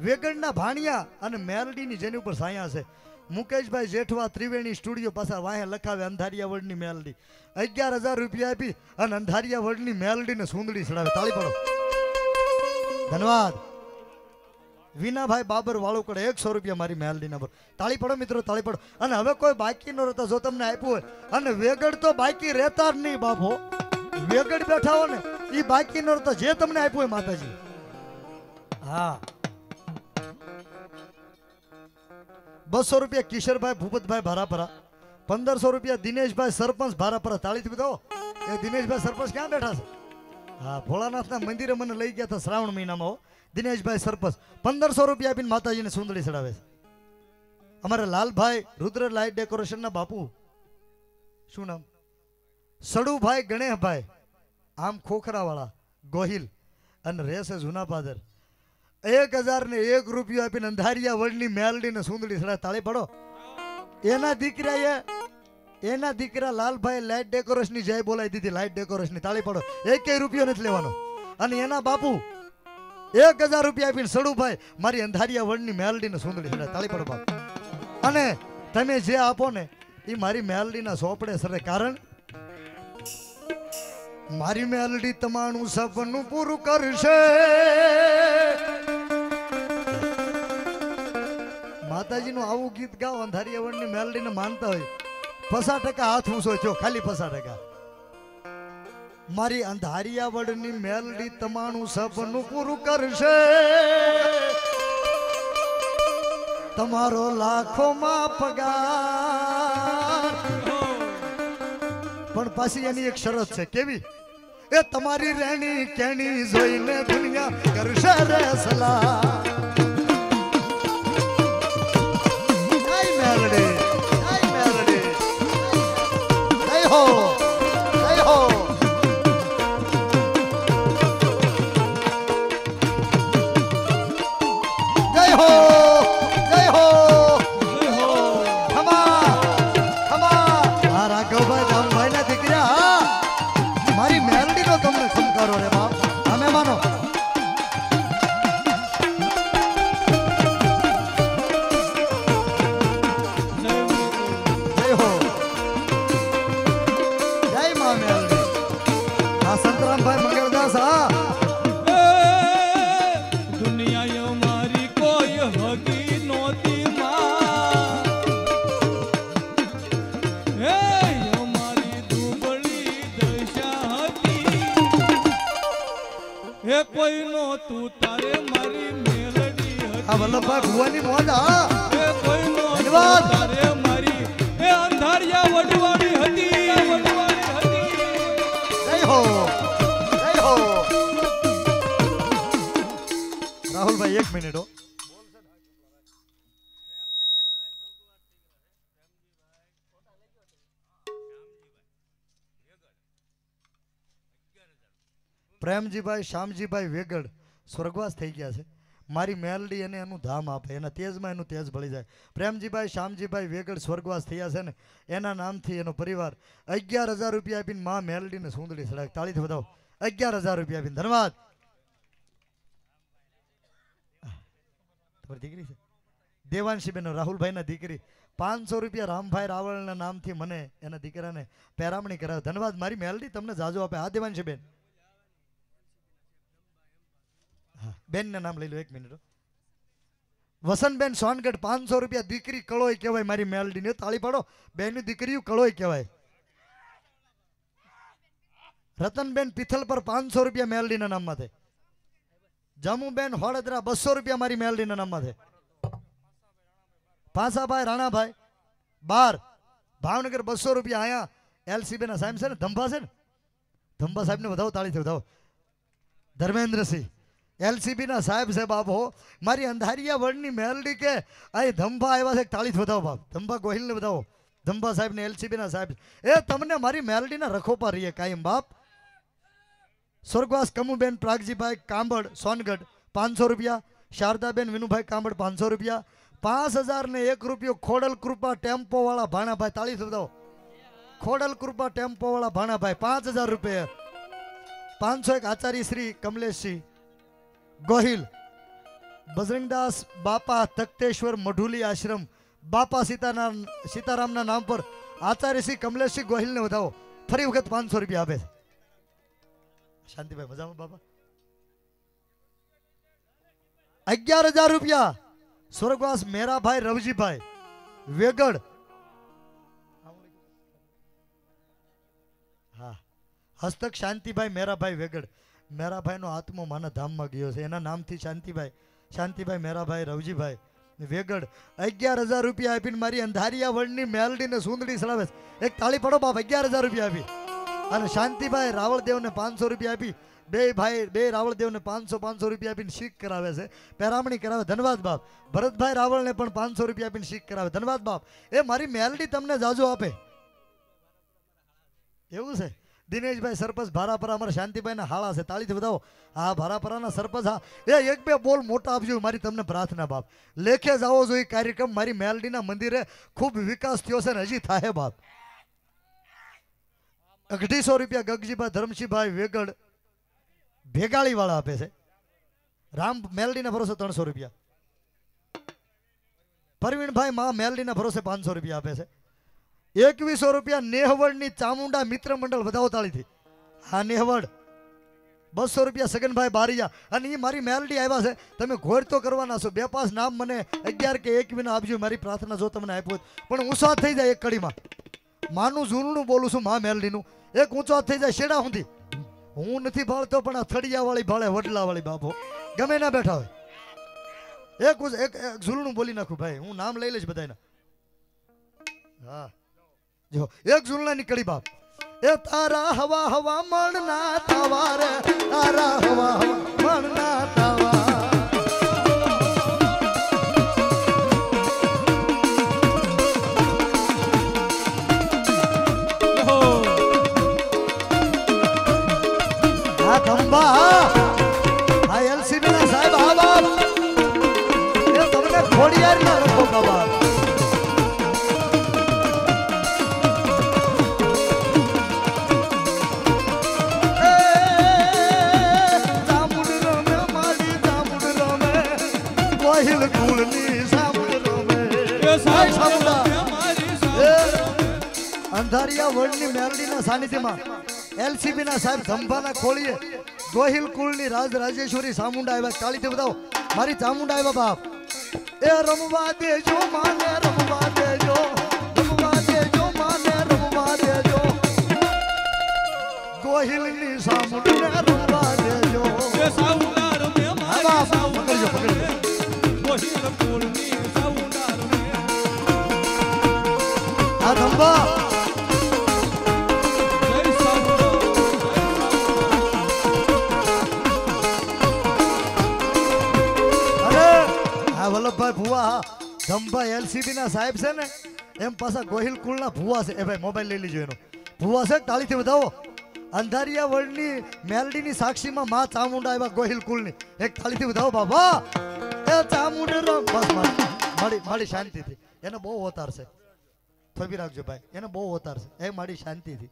વેગડના ભાણિયા અને મેલડીની જેની ઉપર સાયા છે. મુકેશભાઈ જેઠવા ત્રિવેણી સ્ટુડિયો પાછા વાહે લખાવે અંધારિયા વર્ડની મેલડી. અગિયાર હજાર રૂપિયા આપી અને અંધારિયા વર્ડની મેલડીને સુંદડી ચડાવે. તાળી પડો. ધન્યવાદ. વિનાભાઈ બાબર વાળુકડ એકસો રૂપિયા મારી મેલડી નંબર તાળી પડો મિત્રો, તાળી પડો. અને હવે કોઈ બાકી ન રહેતા જો તમને આપ્યું હોય. અને વેગડ તો બાકી રહેતા જ નહીં બાપો વેગડ બેઠા હો ને એ બાકી ન રહેતા જે તમને આપ્યું હોય માતાજી. હા. બસો રૂપિયા કિશોરભાઈ, ભૂપતભાઈ ભારાપરા પંદરસો રૂપિયા દિનેશભાઈ સરપંચ ભારાપરા તાળીથી બતાવો. એ દિનેશભાઈ સરપંચ ક્યાં બેઠા છે? હા, ભોળાનાથના મંદિરે મને લઈ ગયા હતા શ્રાવણ મહિનામાં દિનેશભાઈ સરપંચ. પંદરસો રૂપિયા આપીને માતાજીને સુંદડી ચડાવે છે. અમારે લાલભાઈ રુદ્ર લાઇટ ડેકોરેશનના બાપુ. શું નામ? સડુભાઈ ગણેશભાઈ. આમ ખોખરાવાળા, ગોહિલ. અને રહેશે જૂના પાદર. એક હજાર ને એક રૂપિયો આપીને અંધારિયા વડની મેલડીને સુંદડી સડા તાળી પડો. એના દીકરા એના દીકરા લાલભાઈ લાઇટ ડેકોરેશનની જય બોલાવી દીધી લાઇટ ડેકોરેશનની તાળી પડો. એક રૂપિયો નથી લેવાનો. અને એના બાપુ, એક હજાર રૂપિયા આપીને સડુભાઈ, મારી અંધારિયા વડની મેલડીને સુંદરી સડા તાળી પડો બાપુ. અને તમે જે આપો ને, એ મારી મેલડીના સોપડે સરે. કારણ, મારી મેલડી તમારું સપનું પૂરું કરશે. માતાજીનું આવું ગીત ગાઓ અંધારી અવળની મેલડીને માનતા હોય પસા ટકા હાથ ઊંચો થયો, ખાલી પસા ટકા. મારી અંધારિયાવડની મેલડી તમારું સપનું પૂરું કરશે. તમારો લાખોમાં પગાર. પણ પાછી એની એક શરત છે, કેવી? એ તમારી રેણી કેણી જોઈને દુનિયા કરશે રે પ્રેમજીભાઈ શ્યામજીભાઈ વેગડ સ્વર્ગવાસ થઈ ગયા છે. મારી મેલડી અને એનું ધામ આપે, એના તેજમાં એનું તેજ ભળી જાય. પ્રેમજીભાઈ, શ્યામજીભાઈ વેગડ સ્વર્ગવાસ થયા છે ને, એના નામથી એનો પરિવાર અગિયાર હજાર રૂપિયા આપીને મા મેલડીને સુંદડી સડાય તાળીથી બતાવો અગિયાર હજાર રૂપિયા આપીને. ધન્યવાદ. દીકરી છે? દેવાંશીબેન રાહુલભાઈના દીકરી. પાંચસો રૂપિયા રામભાઈ રાવળના નામથી મને એના દીકરાને પેરામણી કરાવે. ધન્યવાદ. મારી મેલડી તમને જાજો આપે. હા દેવાંશીબેન હા બેનના નામ લઈ લો, એક મિનિટ વસંતબેન સોનગઢ પાંચસો રૂપિયા દીકરી કળોય કહેવાય, મારી મેલડીને. તાળી પાડો. બેનની દીકરીઓ કળોય કહેવાય. રતનબેન પિથલ પર પાંચસો રૂપિયા મેલડીના નામમાં છે. જામુબેન હોળદરા બસો રૂપિયા મારી મેલડીના નામમાં છે. પાસાભાઈ, રાણાભાઈ, બાર, ભાવનગર બસો રૂપિયા અહીંયા એલસીબીના સાહેબ છે ને, ધંભા છે ને? ધંભા સાહેબને વધાવો તાળીથી વધાવો. ધર્મેન્દ્રસિંહ. એલસીબી ના સાહેબ છે બાપ મારી અંધારિયા વર્ડની મેલડી કે અહીં ધંભા આવ્યા છે તાળીથી બતાવો બાપ. ધંભા ગોહિલને બતાવો ધંભા સાહેબને એલસીબીના સાહેબ. એ તમને મારી મેલડીના રખોપા રહીએ કાયમ બાપ. સ્વર્ગવાસ કમુબેન પ્રાગજીભાઈ કાંબડ સોનગઢ, પાંચસો રૂપિયા. શારદાબેન વિનુભાઈ કાંબડ પાંચસો રૂપિયા. પાંચ હજાર ને એક રૂપિયો ખોડલ કૃપા ટેમ્પો વાળા ભાણાભાઈ તાળી બતાવો ખોડલ કૃપા ટેમ્પો વાળા ભાણાભાઈ પાંચ હજાર રૂપિયા. પાંચસો એક આચાર્ય શ્રી કમલેશસિંહ ગોહિલ, બજરંગદાસ બાપા તખતેશ્વર મઢુલી આશ્રમ, બાપા સીતારામ સીતારામના નામ પર આચાર્ય શ્રી કમલેશસિંહ ગોહિલને વધાવો. ફરી વખત પાંચસો રૂપિયા આપે શાંતિભાઈ, મજામાં બાપા? અગિયાર હજાર રૂપિયા. સ્વર્ગવાસ મેરાભાઈ, રવજીભાઈ. વેગડ. હા. હસ્તક શાંતિભાઈ મેરાભાઈ વેગડ. મેરાભાઈનો આત્મો માના ધામમાં ગયો છે. એના નામથી શાંતિભાઈ શાંતિભાઈ મેરાભાઈ, રવજીભાઈ. વેગડ, અગિયાર હજાર રૂપિયા આપીને મારી અંધારિયા વળની મેલડીને સુંદડી સડાવે. એક તાળી પડો બાપ, અગિયાર હજાર રૂપિયા આપી. અને શાંતિભાઈ રાવળદેવને પાંચસો રૂપિયા આપી. બે ભાઈ, બે રાવળદેવને પાંચસો પાંચસો રૂપિયા આપીને શીખ કરાવે છે. પેરામણી કરાવે. ધનવાદ બાપ. ભરતભાઈ રાવળને પણ પાંચસો રૂપિયા આપીને શીખ કરાવે. ધનવાદ બાપ. એ મારી મેલડી તમને જાજો આપે. એવું છે? દિનેશભાઈ સરપંચ, ભારાપરા અમારા શાંતિભાઈના હાળા છે. તાળીથી બધાઓ હા ભારાપરાના સરપંચ, હા. એ એક બે બોલ મોટા આપજો મારી તમને પ્રાર્થના બાપ. લેખે જાવો જોઈએ કાર્યક્રમ મારી મેલડીના મંદિરે ખૂબ વિકાસ થયો છે ને હજી થાય બાપ. અઢીસો રૂપિયા ગગજીભાઈ ધર્મસિંહભાઈ વેગડ ભેગાળીવાળા આપે છે. રામ મેલડીના ભરોસે ત્રણસો રૂપિયા. પરવીણભાઈ મા મેલડીના ભરોસે પાંચસો રૂપિયા આપે છે. એકવીસો રૂપિયા નેહવડની ચામુંડા મિત્ર મંડળ વધાવો તાળીથી હા નેહવડ બસો રૂપિયા સગનભાઈ બારીયા અને એ મારી મેલડી આવ્યા છે. તમે ઘોર તો કરવાના છો. બે પાંચ નામ મને અગિયાર કે એક વિના આપજો, મારી પ્રાર્થના જો તમને આપ્યો. પણ ઊંચો થઈ જાય એક કડીમાં. માનું જૂનું બોલું છું મા મેલડીનું. એક ઊંચો થઈ જાય શેડા સુધી. હું નથી ભાળતો, પણ આ થળિયાવાળી ભાળે વડલા વાળી બાપો ગમે ના બેઠા હોય. એક એક ઝૂલણું બોલી નાખું ભાઈ. હું નામ લઈ લઈશ બધાના હા. જો, એક ઝૂલણાની નીકળી બાપ. એ તારા હવા હવા મણના તાવા રે, તારા હવા હવા મણના તાવા. ખોડિયાર ના રખો બાબા એ, સાંભળો અંધારિયા વર્લ્ડની મેલડીના સાનિધ્યમાં એલસીબીના સાહેબ ધંભાના ખોળીએ ગોહિલ કુળની રાજ રાજેશ્વરી સામુંડા આવ્યા. કાળીથી બતાવો મારી ચામુંડા આવ્યા બાપ. એ રમવા દેજો માને રમવા દેજો રમવા દેજો માને રમવા દેજો. ગોહિલની સામુંડા રમવા દેજો. એ સાઉન્ડાર મે મારી સામુંડા પકડજો પકડજો. કોહિલ ફૂલની વલ્લભભાઈ ભુવા, ધમભાઈ એલસીબી ના સાહેબ છે ને, એમ પાછા ગોહિલ કુળના ભુવા છે. એ ભાઈ મોબાઈલ લઈ લીજો એનો. ભુવા છે તાળીથી વધાવો. અંધારિયા વર્લ્ડની મેલડીની સાક્ષીમાં મા ચામુંડા આવ્યા ગોહિલ કુળની એક તાળીથી વધાવો, બાબા. એ ચામુંડ બસ. મારી મારી શાંતિથી. એને બહુ અવતાર છે. થોભી રાખજો ભાઈ. એને બહુ અવતાર છે. એ મારી શાંતિથી.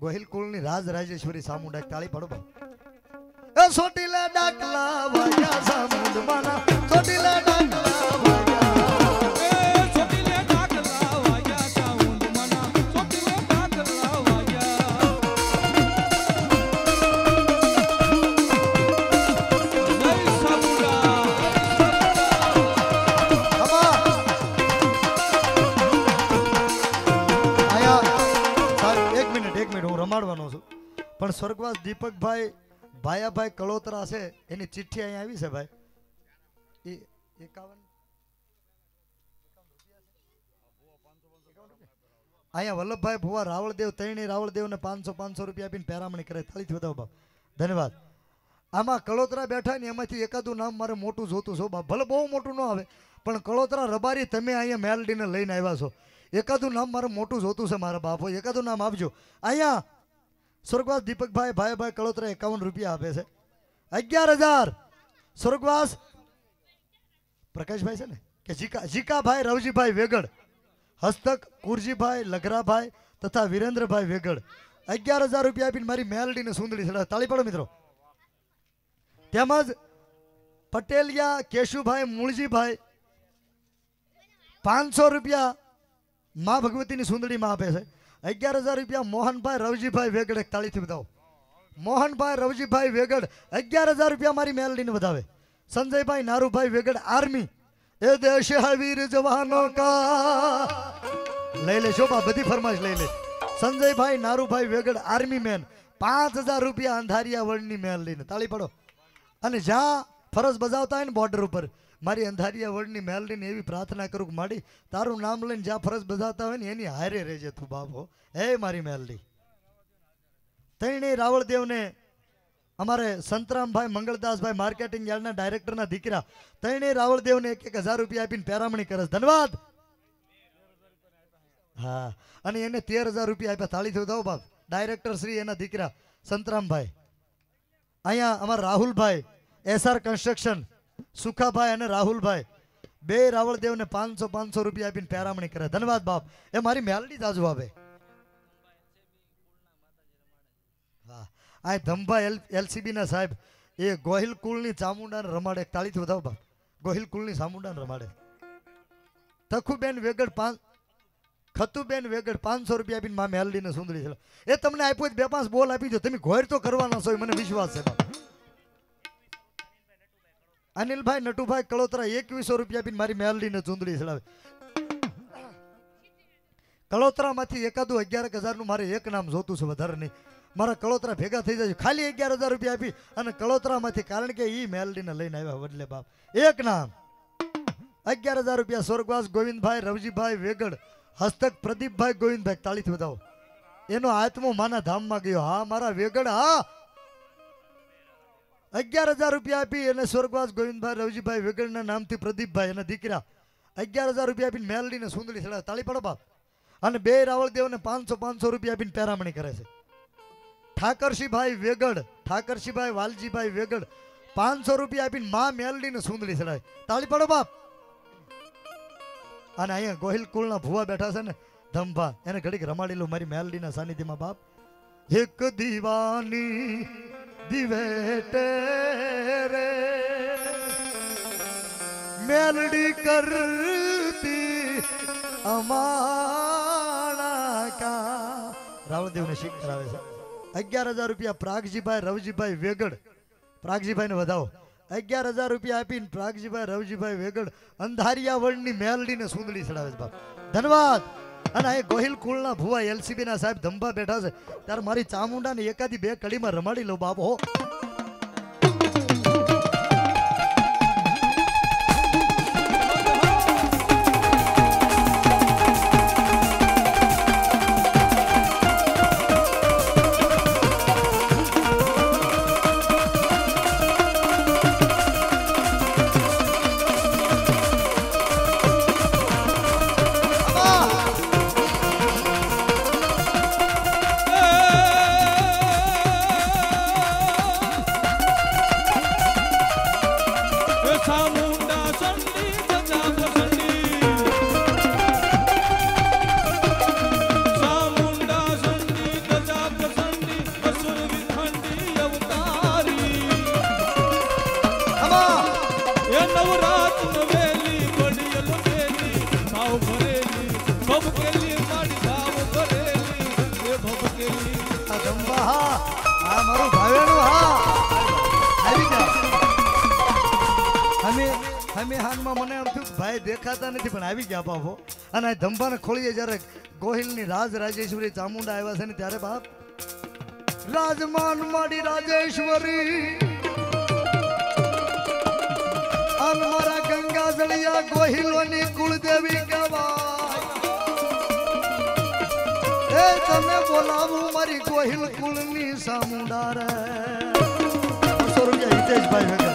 ગોહિલ કુળની રાજ રાજેશ્વરી સામુંડા તાળી પાડો ભાઈ. સોટીલા ડાકલા વાગ્યા સામુંડ માના સોટીલા ડાકલા પણ સ્વર્ગવાસ દીપકભાઈ ભાયાભાઈ કળોતરા છે, એની ચિઠ્ઠી અહીંયા આવી છે ભાઈ. એ એકાવન અહીંયા વલ્લભભાઈ ભુવા, રાવળદેવ, તૈણી રાવળદેવને પાંચસો પાંચસો રૂપિયા આપીને પેરામણી કરે. થાળીથી વધાવો બાપ. ધન્યવાદ. આમાં કળોતરા બેઠા ને એમાંથી એકાદું નામ મારે મોટું જોતું છો બાપ. ભલે બહુ મોટું ન આવે, પણ કળોતરા રબારી તમે અહીંયા મેલડીને લઈને આવ્યા છો. એકાદું નામ મારે મોટું જોતું છે મારા બાપો. એકાદું નામ આપજો. અહીંયા સ્વર્ગવાસ દીપકભાઈ ભાઈભાઈ કળોતરા એકાવન રૂપિયા આપે છે. અગિયાર હજાર. સ્વર્ગવાસ પ્રકાશભાઈ છે ને? કે જીકા, જીકાભાઈ, રવજીભાઈ વેગડ હસ્તક, કુરજીભાઈ, લઘરાભાઈ તથા વિરેન્દ્રભાઈ વેગડ અગિયાર હજાર રૂપિયા આપીને મારી મેલડીને સુંદડી ચડાવે. તાળી પડો મિત્રો. તેમજ પટેલિયા, કેશુભાઈ, મૂળજીભાઈ પાંચસો રૂપિયા મા ભગવતીની સુંદડીમાં આપે છે. અગિયાર હજાર રૂપિયા મોહનભાઈ રવજીભાઈ વેગડ એક તાળીથી બતાવો મોહનભાઈ રવજીભાઈ વેગડ અગિયાર હજાર રૂપિયા મારી મેલડીને વધાવે. સંજયભાઈ નારુભાઈ વેગડ આર્મી. એ દેશ વીર જવાનો કા લઈ લે, શોભા, બધી ફરમાઈશ લઈ લે. સંજયભાઈ નારુભાઈ વેગડ આર્મી મેન. પાંચ હજાર રૂપિયા અંધારિયા વર્લ્ડની મેલ લઈને તાળી પડો. અને જ્યાં ફરજ બજાવતા હોય ને બોર્ડર ઉપર મારી અંધારિયા વર્લ્ડની મેલડીને એવી પ્રાર્થના કરું કે માડી, તારું નામ લઈને જ્યાં ફરજ બધાતા હોય ને એની હારે રહેજે તું બાબો હે મારી મેલડી. તૈણી રાવળદેવને અમારે સંતરામભાઈ મંગળદાસભાઈ માર્કેટિંગ યાર્ડના ડાયરેક્ટરના દીકરા તૈણી રાવળદેવને એક એક હજાર રૂપિયા આપીને પેરામણી કરે ધન્યવાદ! હા, અને એને તેર હજાર રૂપિયા આપ્યા. થાળી થયું બાપ. ડાયરેક્ટર શ્રી એના દીકરા, સંતરામભાઈ. અહીંયા અમારા રાહુલભાઈ એસઆર કન્સ્ટ્રક્શન સુખાભાઈ અને રાહુલભાઈ. બે રાવળદેવને પાંચસો પાંચસો રૂપિયા આપીને પેરામણી કરે. ધન્યવાદ બાપ. એ મારી મેલડી જાજુ આવે આ ધમભાઈ એલ, એલસીબીના સાહેબ. એ ગોહિલ કુળની ચામુંડાને રમાડે. તાળીથી વધાવો બા ગોહિલ કુળની ચામુંડાને રમાડે. તખુબેન વેગડ પાંચ, ખતુબેન વેગડ પાંચસો રૂપિયા આપીને મા મેલડીને સુંદરી છે. એ તમને આપ્યો બે પાંચ બોલ આપી દો. તમે ઘોર તો કરવાના છો મને વિશ્વાસ છે બાપ. અનિલભાઈ, નટુભાઈ, કળોતરા એકવીસો રૂપિયા આપીને મારી મેલડીને ચૂંદડી ચડાવે. કળોતરામાંથી એકાદું અગિયાર હજારનું મારે એક નામ જોતું છે વધારે નહીં. મારા કળોતરા ભેગા થઈ જાય ખાલી અગિયાર હજાર રૂપિયા આપી અને કળોતરામાંથી કારણ કે એ મેલડીને લઈને આવ્યા વડલે બાપ. એક નામ. અગિયાર હજાર રૂપિયા સ્વર્ગવાસ ગોવિંદભાઈ, રવજીભાઈ વેગડ, હસ્તક પ્રદીપભાઈ ગોવિંદભાઈ, તાળીથી બતાવો એનો આત્મો માના ધામમાં ગયો. હા, મારા વેગડ, હા. અગિયાર હજાર રૂપિયા આપી અને સ્વર્ગવાસ ગોવિંદભાઈ, રવજીભાઈ વેગડના નામથી પ્રદીપભાઈ અને દીકરા. અગિયાર હજાર રૂપિયા આપીને મેલડીને સુંદરી ચડાવે તાળી પડો બાપ. અને બે રાવળદેવને પાંચસો પાંચસો રૂપિયા આપીને પેરામણી કરે છે. ઠાકરસિંહભાઈ વેગડ ઠાકરસિંહભાઈ વાલજીભાઈ વેગડ પાંચસો રૂપિયા આપીને મા મેલડીને સુંદરી ચડાવે તાળી પડો બાપ. અને અહીંયા ગોહિલ કુળના ભુવા બેઠા છે ને, ધંભા. એને ઘડીક રમાડેલું મારી મેલડીના સાનિધ્યમાં બાપ. એક દીવાની દિવેટે રે મેલડી કરતી અમાણા રાવણદેવને શીખ કરાવે છે અગિયાર હજાર રૂપિયા પ્રાગજીભાઈ રવજીભાઈ વેગડ પ્રાગજીભાઈને વધાવો અગિયાર હજાર રૂપિયા આપીને પ્રાગજીભાઈ રવજીભાઈ વેગડ અંધારિયા વળની મેલડીને સુંદડી ચડાવે છે બાપ ધન્યવાદ અને અહીં ગોહિલ કુળના ભુવા એલસીબી ના સાહેબ ધંભા બેઠા છે. ત્યારે મારી ચામુંડાને એકાદી બે કડીમાં રમાડી લો બાપ હો. ખોલીએ જ્યારે ગોહિલની રાજ રાજેશ્વરી ચામુંડા આવ્યા છે ને ત્યારે બાપ, રાજમાન માડી રાજેશ્વરી, અન મારા ગંગા જળિયા ગોહિલોની કુળદેવી કહેવાય. એ તમે બોલાવું મારી ગોહિલ કુળની સામુંડા રે. રૂપિયા હિતેશભાઈ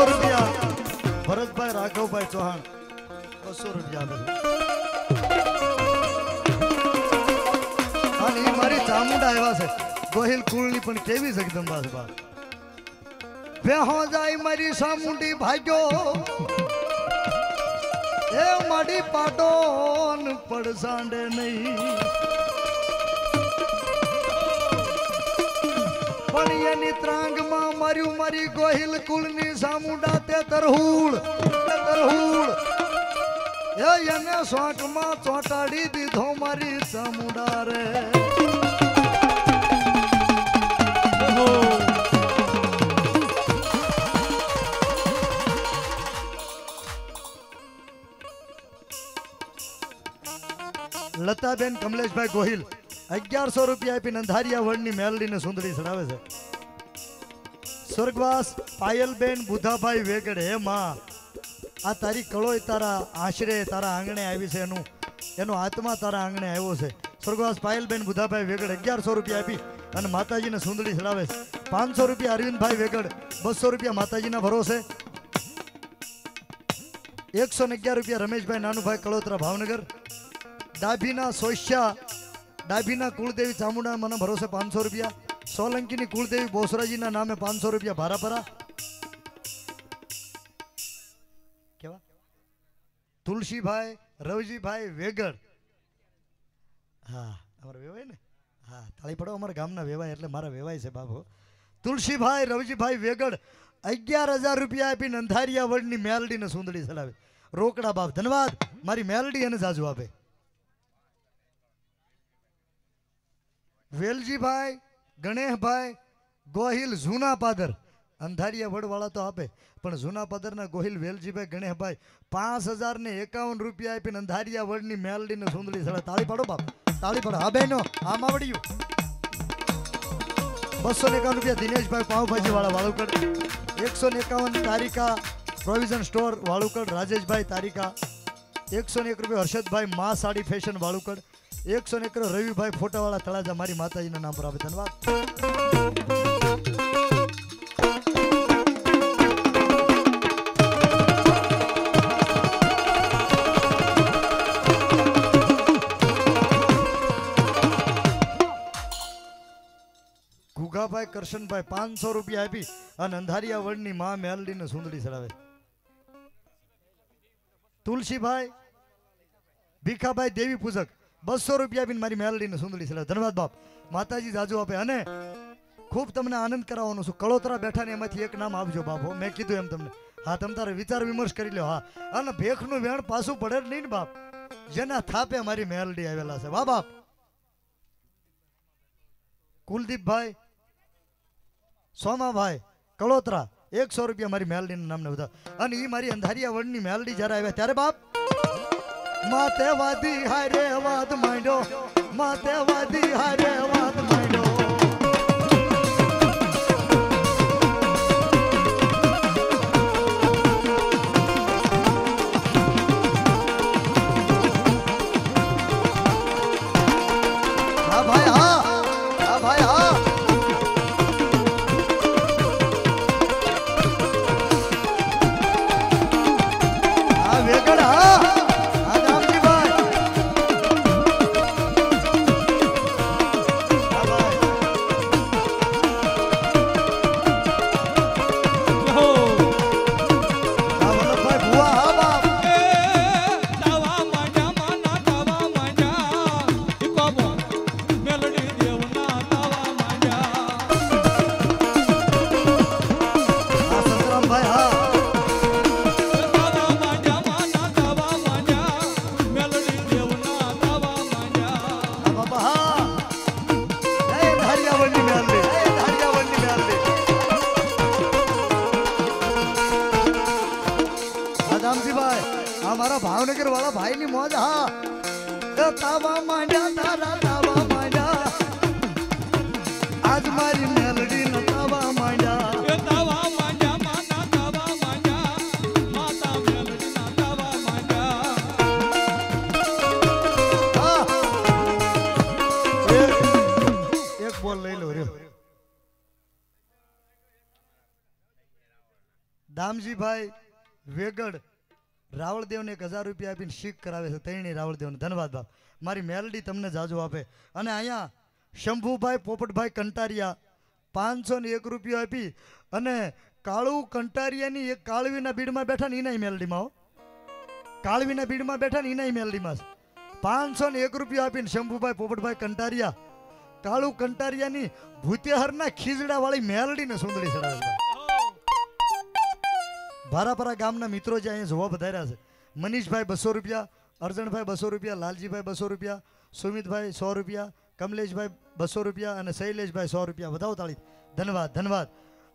બસો રૂપિયા ભરતભાઈ રાઘવભાઈ ચૌહાણ. બસો રૂપિયા અને મારી ચામુંડા એવા છે. ગોહિલ કુળની પણ કેવી જગદંબા છે બાપ બેહો જાય મારી સામુંડી ભાગ્યો એ માડી પાટો પડસાંડે નહીં. પણ એની ત્રાંગમાં માર્યું મારી ગોહિલ કુળની સામુડા તે તરહુળ તરહુળ. એ એને શોકમાં ચોંટાડી દીધો મારી સામુડા રે. લતાબેન કમલેશભાઈ ગોહિલ અગિયારસો રૂપિયા આપીને અંધારિયા વડની મેલડીને સુંદરી ચડાવે છે. સ્વર્ગવાસ પાયલબેન બુધાભાઈ વેગડ, હે માં, આ તારી કળોય તારા આશરે, તારા આંગણે આવી છે, એનું, એનો આત્મા તારા આંગણે આવ્યો છે. સ્વર્ગવાસ પાયલબેન બુધાભાઈ વેગડ અગિયારસો રૂપિયા આપી અને માતાજીને સુંદરી ચડાવે છે. પાંચસો રૂપિયા અરવિંદભાઈ વેગડ, બસો રૂપિયા માતાજીના ભરોસે. એકસો ને અગિયાર રૂપિયા રમેશભાઈ નાનુભાઈ કળોતરા ભાવનગર. ડાભીના સોશ્યા ડાભીના કુળદેવી ચામુંડા મને ભરોસે પાંચસો રૂપિયા. સોલંકીની કુળદેવી બોસરાજીના નામે પાંચસો રૂપિયા ભારાપરા કેવા? તુલસીભાઈ, રવજીભાઈ વેગડ હા, અમારા વેવાય ને? હા, તાળી પડો અમારા ગામના વેવાય એટલે મારા વેવાય છે બાબુ તુલસીભાઈ, રવજીભાઈ વેગડ અગિયાર હજાર રૂપિયા આપી નંધારિયા વડની મેલડીને સુંદડી ચડાવે. રોકડા બાપ, ધન્યવાદ. મારી મેલડી અને જાજુ આપે. વેલજીભાઈ, ગણેશભાઈ, ગોહિલ જૂના પાદર. અંધારિયા વડવાળા તો આપે, પણ જૂના પાદરના ગોહિલ, વેલજીભાઈ, ગણેશભાઈ પાંચ હજાર ને એકાવન રૂપિયા આપીને અંધારિયા વડની મેલડીને સુંદરી ચડે તાળી પાડો બાપ. તાળી પાડો. હા બહેનો આમ આવડ્યું બસો ને એકાવન રૂપિયા દિનેશભાઈ પાઉભાજી વાળા વાળુકડ. એકસો ને એકાવન તારીકા પ્રોવિઝન સ્ટોર વાળુકડ. રાજેશભાઈ તારીકા એકસો ને એક રૂપિયા હર્ષદભાઈ મા સાડી ફેશન વાળુકડ. એકસો ને એક રવિભાઈ ફોટાવાળા તળાજા મારી માતાજીના નામ પર આવે. ધન્યવાદ. ઘુઘાભાઈ કરશનભાઈ પાંચસો રૂપિયા આપી અને અંધારિયા વડની મા મેલડીને સુંદડી ચડાવે. તુલસીભાઈ, ભીખાભાઈ દેવી પૂજક બસો રૂપિયા બી મારી મેલડીને સુંદરી છે. ધન્યવાદ બાપ. માતાજી જાજુ આપે. અને ખૂબ તમને આનંદ કરાવવાનો છું. કળોતરા બેઠા ને એમાંથી એક નામ આપજો બાપો મેં કીધું એમ તમને. હા, તમે તારે વિચાર વિમર્શ કરી લો હા. અને ભેખનું વેણ પાછું પડે જ નહીં ને બાપ. જેના થાપે મારી મેલડી આવેલા છે. વાહ બાપ. કુલદીપભાઈ, સોમાભાઈ, કળોતરા, એકસો રૂપિયા મારી મેલડીના નામને બધા અને એ મારી અંધારિયા વડની મેલડી જ્યારે આવ્યા ત્યારે બાપ માતે વાદી હારે વાદ માંડ્યો. માતે વાદી હારે વાદ મોજ તાવા માંડ્યા તારા તાવા માંડ્યા. આજ મારી મેલડી ન તાવા માંડ્યા. તાવા માંડ્યા માના તાવા માંડ્યા. માતા મેલડીના તાવા માંડ્યા. એક બોલ લઈ લો દામજીભાઈ વેગડ રાવળદેવને એક હજાર રૂપિયા આપીને શીખ કરાવે છે. તૈણી રાવળદેવને ધન્યવાદ બાપ. મારી મેલડી તમને જાજુ આપે. અને અહીંયા શંભુભાઈ પોપટભાઈ કંટારિયા પાંચસો ને એક રૂપિયો આપી અને કાળુ કંટારિયાની એક કાળવીના બીડમાં બેઠા ને એના મેલડીમાં કાળવીના બીડમાં બેઠા ને એના મેલડીમાં પાંચસો ને એક રૂપિયો આપીને શંભુભાઈ પોપટભાઈ કંટારિયા કાળુ કંટારિયાની ભૂતેહરના ખીજડાવાળી મેલડીને સુંદરી ચડાવે ભારાપરા ગામના મિત્રો જે અહીંયા જોવા વધાર્યા છે. મનીષભાઈ બસો રૂપિયા, અર્જણભાઈ બસો રૂપિયા, લાલજીભાઈ બસો રૂપિયા, સુમિતભાઈ સો રૂપિયા, કમલેશભાઈ બસો રૂપિયા અને શૈલેષભાઈ સો રૂપિયા. વધાવો તાળી. ધન્યવાદ ધન્યવાદ.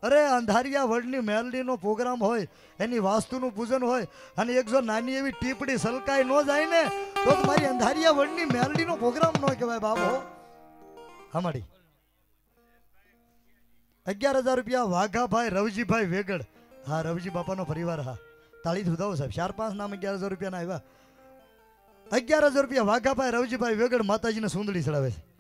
અરે, અંધારિયા વર્લ્ડની મેલડીનો પ્રોગ્રામ હોય, એની વાસ્તુનું પૂજન હોય, અને એક જો નાની એવી ટીપડી સલકાઈ ન જાય ને, તો મારી અંધારિયા વર્લ્ડની મેલડીનો પ્રોગ્રામ ન કહેવાય બાબો. હમાડી અગિયાર હજાર રૂપિયા વાઘાભાઈ, રવજીભાઈ વેગડ હા, રવિજી બાપાનો પરિવાર, હા. તાળી ધુધાવો સાહેબ, ચાર પાંચ નામ અગિયાર હજાર રૂપિયાના આવ્યા. અગિયાર હજાર રૂપિયા વાઘાભાઈ, રવજીભાઈ વેગડ માતાજીને સુંદડી ચડાવે છે.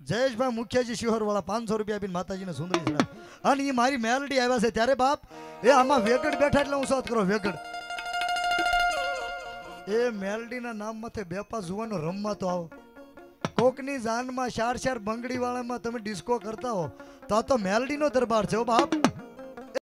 જયેશભાઈ મુખિયાજી શિહોર વાળા પાંચસો રૂપિયા આપીને માતાજીને સુંદરી ચડાવે. અને એ મારી મેલડી આવ્યા છે, ત્યારે બાપ, એ આમાં વેગડ બેઠા એટલે હું સાથ કરો, વેગડ. એ મેલડીના નામ માથે બે પાંચ જુવાનો રમવા તો આવો. કોકની જાનમાં શાર શાર બંગડી વાળામાં તમે ડિસ્કો કરતા હો, તો આ તો મેલડીનો દરબાર છે હો બાપ.